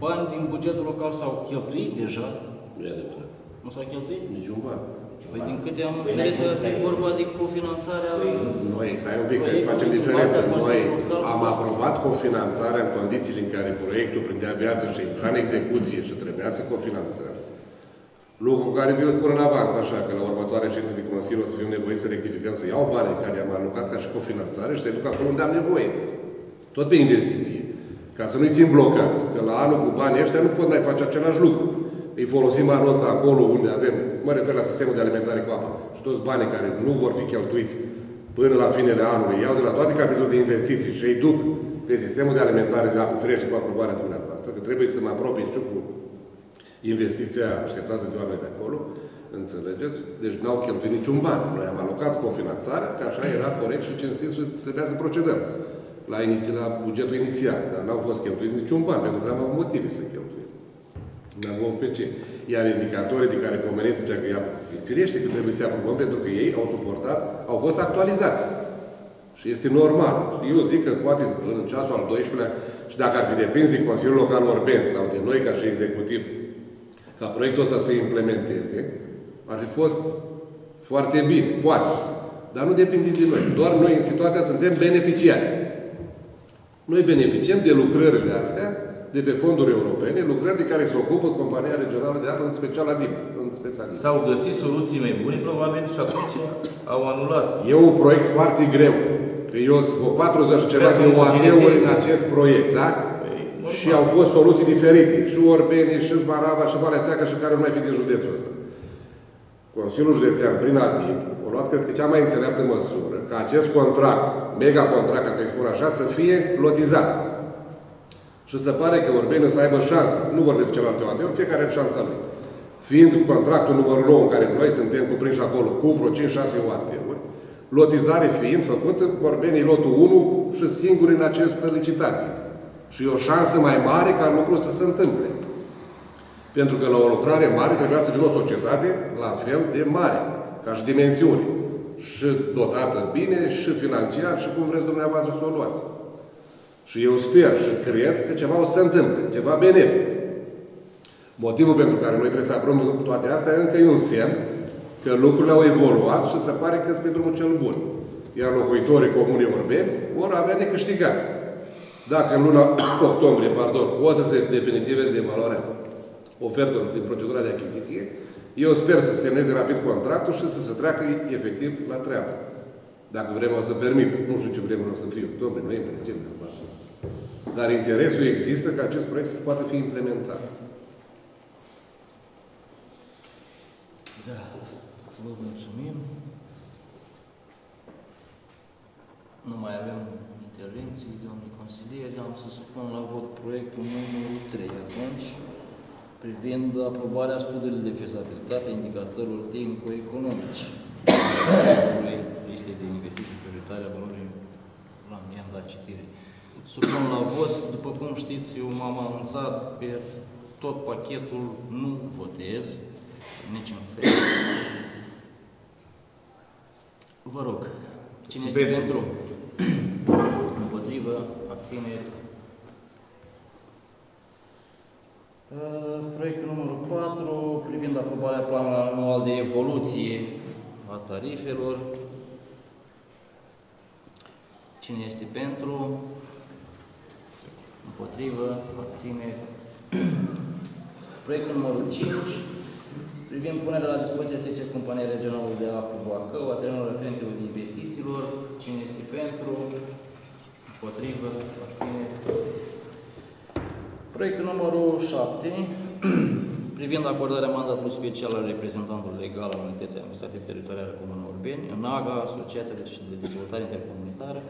bani din bugetul local s-au cheltuit deja. Nu e adevărat. Nu s-au cheltuit? Niciun ban. Păi din câte am înțeles, ar fi vorba de cofinanțarea... Noi, stai un pic, să facem diferență. Noi am aprobat cofinanțarea în condițiile în care proiectul prindea viață și intra în execuție și trebuia să cofinanțăm. Lucru care vi-l spun în avans, așa, că la următoarea ședință de Consiliu o să fim nevoiți să rectificăm, să iau banii care am alocat ca și cofinanțare și să-i duc acolo unde am nevoie. Tot pe investiție. Ca să nu-i țin blocați. Că la anul cu banii ăștia nu pot mai face același lucru. Îi folosim anul ăsta acolo unde avem, mă refer la sistemul de alimentare cu apă. Și toți banii care nu vor fi cheltuiți până la finele anului, iau de la toate capitolele de investiții și îi duc pe sistemul de alimentare de apă frește cu aprobarea dumneavoastră, că trebuie să mă apropii, știu, cu investiția așteptată de oameni de acolo, înțelegeți? Deci n-au cheltuit niciun ban. Noi am alocat cofinanțare, că așa era corect și cinstit și trebuia să procedăm la, iniți, la bugetul inițial, dar n-au fost cheltuiți niciun ban, pentru că n-am avut motive să cheltuim. N-am avut pe ce. Iar indicatorii de care pomeniți zicea că ea firește că trebuie să-i aprobăm, pentru că ei au suportat, au fost actualizați. Și este normal. Eu zic că poate în ceasul al 12-lea, și dacă ar fi depins de Consiliul Local Orben sau de noi ca și executiv, ca proiectul ăsta să implementeze, ar fi fost foarte bine, poate. Dar nu depinde de noi. Doar noi în situația suntem beneficiari. Noi beneficiem de lucrările astea de pe fonduri europene, lucrări de care se ocupă Compania Regională de Apă, în special la DIP, în specialitate. S-au găsit soluții mai bune, probabil, și atunci au anulat. E un proiect foarte greu. Că eu sunt o 40 și ceva de UAT-uri în acest proiect, da? Păi, Și au fost soluții diferite. Și Orbeni, și Baraba, și Valea Seacă, și care nu mai fi din județul ăsta. Consiliul Județean, prin ADIP, a luat, cred că, cea mai înțeleaptă măsură ca acest contract, mega contract, ca să-i spun așa, să fie lotizat. Și se pare că Orbeni să aibă șansă. Nu vorbesc celelalte OAT-uri, fiecare are șansa lui. Fiind contractul numărul 9 în care noi suntem cuprinși acolo cu vreo 5-6 OAT-uri, lotizare fiind făcută, Orbenii lotul 1 și singuri în această licitație. Și e o șansă mai mare ca lucrul să se întâmple. Pentru că la o lucrare mare trebuia să vină o societate la fel de mare, ca și dimensiuni. Și dotată bine, și financiar, și cum vreți dumneavoastră să o luați. Și eu sper și cred că ceva o să se întâmple, ceva benefic. Motivul pentru care noi trebuie să aprobăm toate astea încă e un semn că lucrurile au evoluat și se pare că sunt pe drumul cel bun. Iar locuitorii comunei urbeni vor avea de câștigat. Dacă în luna octombrie, pardon, o să se definitiveze evaluarea ofertelor din procedura de achiziție, eu sper să se semneze rapid contractul și să se treacă efectiv la treabă. Dacă vrem o să permită. Nu știu ce vrem o să fie. Octombrie, noiembrie, decembrie. Dar interesul există ca acest proiect să poată fi implementat. Da, vă mulțumim. Nu mai avem intervenții, domnul consilier, am să supun la vot proiectul numărul 3 atunci, privind aprobarea studiului de fezabilitate indicatorilor tehnico-economici listei de investiții prioritare a valorii la mi-am dat citire. Supun la vot, după cum știți, eu m-am anunțat pe tot pachetul, nu votez, niciun fel. Vă rog, cine este pentru? Împotrivă, abțineri. Uh, Proiectul numărul 4, privind aprobarea planului anual de evoluție a tarifelor. Cine este pentru? Împotrivă, abțineri. Proiectul numărul 5, privind punerea la dispoziție 10 companii regionale de apă Bacău, a terenurilor referente de investițiilor. Cine este pentru? Împotrivă, abțineri. Proiectul numărul 7, privind acordarea mandatului special al reprezentantului legal al Unității Administrative Teritoriale Comune Urbeni, în AGA, Asociația de Dezvoltare Intercomunitară,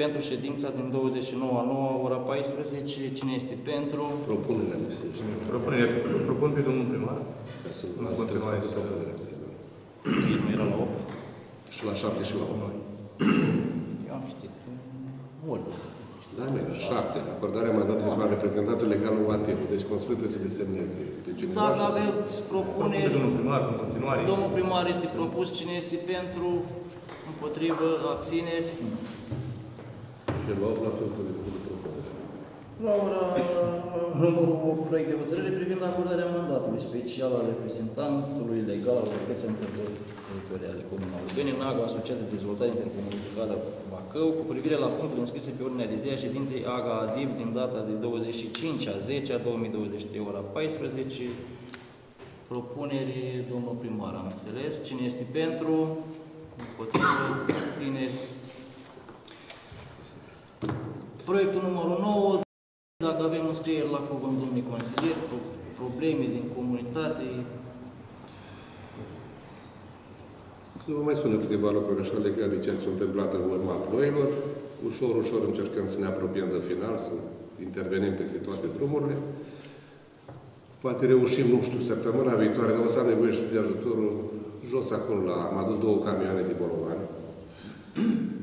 pentru ședința din 29 a 9, ora 14. Cine este pentru? Propunerea lipsește. Propunere, propun pe domnul primar. Ca să În să continuare facă să- propunerea. Nu era la 8? Și la 7 și la 8. Eu am citit. Ordine. Da, mai 7. Acordarea mandatului special al reprezentantului legal UAT. Deci Consiliul trebuie să desemneze pe cineva. Dacă și să- aveți Propun pe propuneri, domnul primar în continuare. domnul primar este propus. Cine este pentru? Împotrivă, abțineri. Și la 8 la fel să le pune propunerea. La ora numărul 8, proiect de hotărâre privind acordarea mandatului special al reprezentantului legal al Organizației Teritoriale Comune Urbene, NAGA, Asociația de Dezvoltare Intercomunitară Bacău, cu privire la punctele înscrise pe ordinea de zi a ședinței AGA ADIB din data de 25 a 10 a 2023, ora 14. Propuneri, domnul primar, am înțeles. Cine este pentru? Împotrivă? Abțineri? Proiectul numărul 9, dacă avem înscrieri la cuvânt, domnului consilier, pro- probleme din comunitate, Să vă mai spun eu câteva lucruri așa legate de ceea ce s-a întâmplat în urma ploilor. Ușor, ușor încercăm să ne apropiem de final, să intervenim peste toate drumurile. Poate reușim, nu știu, săptămâna viitoare, dar o să am nevoie și de ajutorul jos acolo la... Am adus două camioane de bolovani.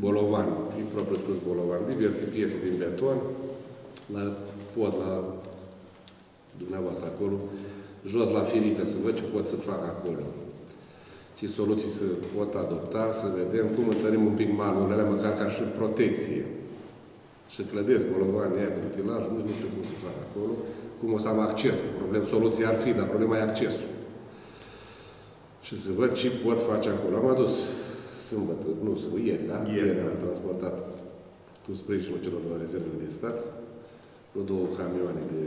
Bolovan, impropriu spus bolovan, diverse piese din beton, la pod, la dumneavoastră acolo, jos la firiță, să văd ce pot să fac acolo ce soluții se pot adopta, să vedem cum întărim un pic malurile, măcar ca și protecție. Și clădesc bolovani aia cu utilaj, nu știu cum să fac acolo, cum o să am acces. Problem, soluția ar fi, dar problema e accesul. Și să văd ce pot face acolo. Am adus sâmbătă, nu, sâmbătă, ieri, da? Ieri. ieri am transportat cu sprijinul celor de la rezervele de stat, vreo două camioane de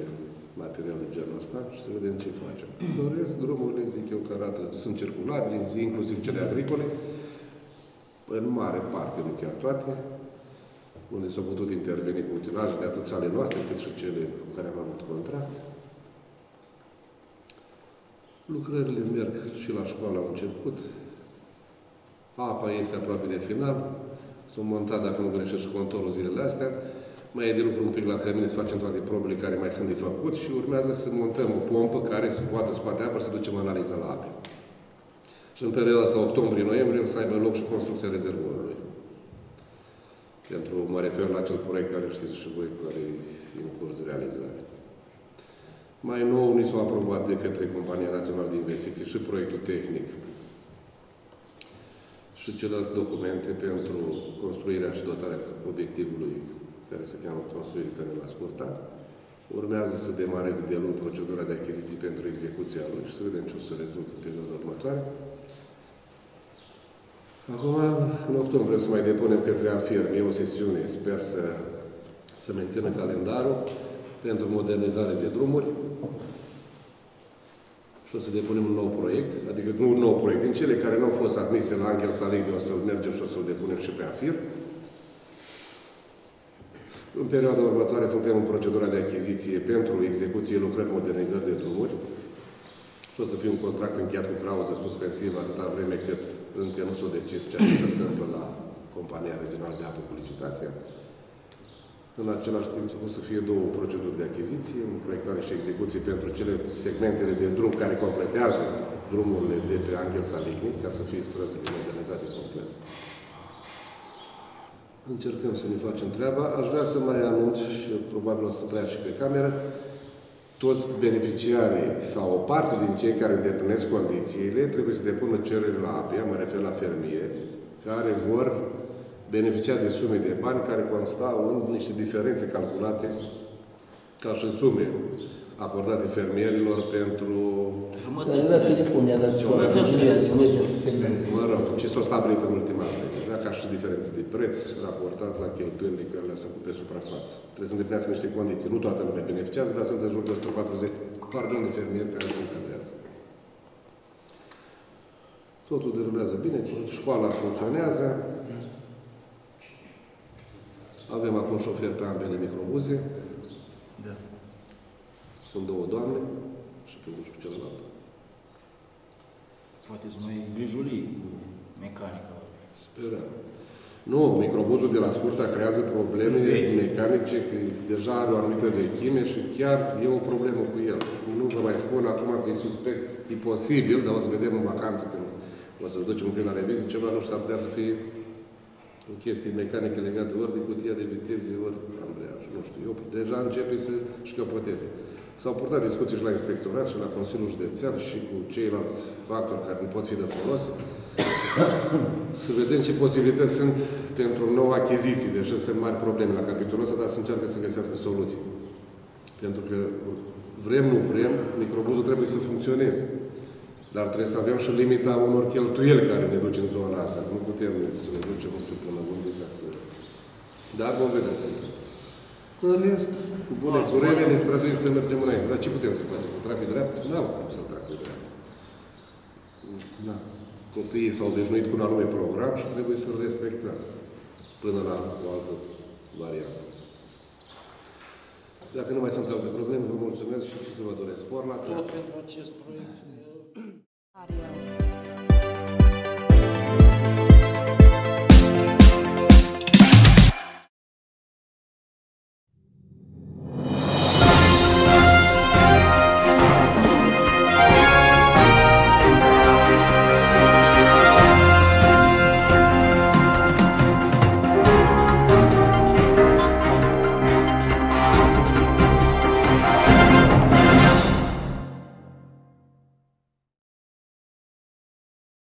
material de genul ăsta și să vedem ce facem. Doresc drumurile, zic eu, că arată, sunt circulabile, inclusiv cele agricole, în mare parte, nu chiar toate, unde s-au putut interveni cu utilajele atât ale noastre, cât și cele cu care am avut contract. Lucrările merg și la școală au început. Apa este aproape de final. Sunt montat, dacă nu greșesc, și contorul zilele astea. Mai e de lucru un pic la cămine să facem toate probele care mai sunt de făcut și urmează să montăm o pompă care să poată scoate apă și să ducem analiză la ape. Și în perioada asta, octombrie-noiembrie, o să aibă loc și construcția rezervorului. Pentru, mă refer la acel proiect care știți și voi, care e în curs de realizare. Mai nou, ni s-a aprobat de către Compania Națională de Investiții și proiectul tehnic și celelalte documente pentru construirea și dotarea obiectivului care se cheamă construire Cănela Scurta. Urmează să demareze de luni procedura de achiziții pentru execuția lui și să vedem ce o să rezultă în perioada următoare. Acum, în octombrie, o să mai depunem către AFIRM, e o sesiune, sper să, să mențină calendarul pentru modernizare de drumuri și o să depunem un nou proiect, adică nu un nou proiect, din cele care nu au fost admise la Angel Saleghi, o să-l mergem și o să-l depunem și pe AFIR. În perioada următoare suntem în procedura de achiziție pentru execuție lucrări modernizări de drumuri și o să fie un contract încheiat cu clauză suspensivă atâta vreme cât încă nu s-a decis ceea ce se întâmplă la Compania Regională de Apă cu licitația. În același timp, o să fie două proceduri de achiziție, un proiectare și execuție pentru cele segmentele de drum care completează drumurile de pe Angel Saligny, ca să fie străzile modernizate Încercăm să ne facem treaba. Aș vrea să mai anunț și probabil o să trăia și pe cameră, toți beneficiarii sau o parte din cei care îndeplinesc condițiile trebuie să depună cereri la APIA, mă refer la fermieri, care vor beneficia de sume de bani care constau în niște diferențe calculate ca și sume acordate fermierilor pentru... Jumătățile. Mă rog, ce s-a stabilit în ultima vreme. Da, ca și diferențe de preț raportat la cheltuielile care le-a făcut pe suprafață. Trebuie să îndeplinească niște condiții. Nu toată lumea beneficiază, dar sunt în jur de 140 pardon, de fermieri care se încadrează. Totul derulează bine, școala funcționează. Avem acum șofer pe ambele microbuze. Da. Sunt două doamne și pe unul și pe celălalt. Poate să mai grijulii cu mecanica. Sperăm. Nu, microbuzul de la scurta creează probleme mecanice, că deja are o anumită vechime și chiar e o problemă cu el. Nu vă mai spun acum că e suspect, e posibil, dar o să vedem în vacanță când o să ducem un pic la revizie, ceva nu s-ar putea să fie o chestie mecanică legată ori de cutia de viteze, ori ambreiaj. Nu știu, eu deja începe să șchiopoteze. S-au purtat discuții și la inspectorat și la Consiliul Județean și cu ceilalți factori care nu pot fi de folos. să vedem ce posibilități sunt pentru nouă achiziții. Deja sunt mari probleme la capitolul ăsta, dar să încearcă să găsească soluții. Pentru că vrem, nu vrem, microbuzul trebuie să funcționeze. Dar trebuie să avem și limita unor cheltuieli care ne duc în zona asta. Nu putem să ne ducem nu știu până unde ca să... Da, vom vedea să În rest, cu bune cu rele, ne străduim să mergem înainte. Dar ce putem să facem? Să trag pe dreapta? Nu am cum să trag pe dreapta. Da. Copiii s-au obișnuit cu un anume program și trebuie să-l respectăm până la o altă variantă. Dacă nu mai sunt alte probleme, vă mulțumesc și să vă doresc spor la Tot pentru acest proiect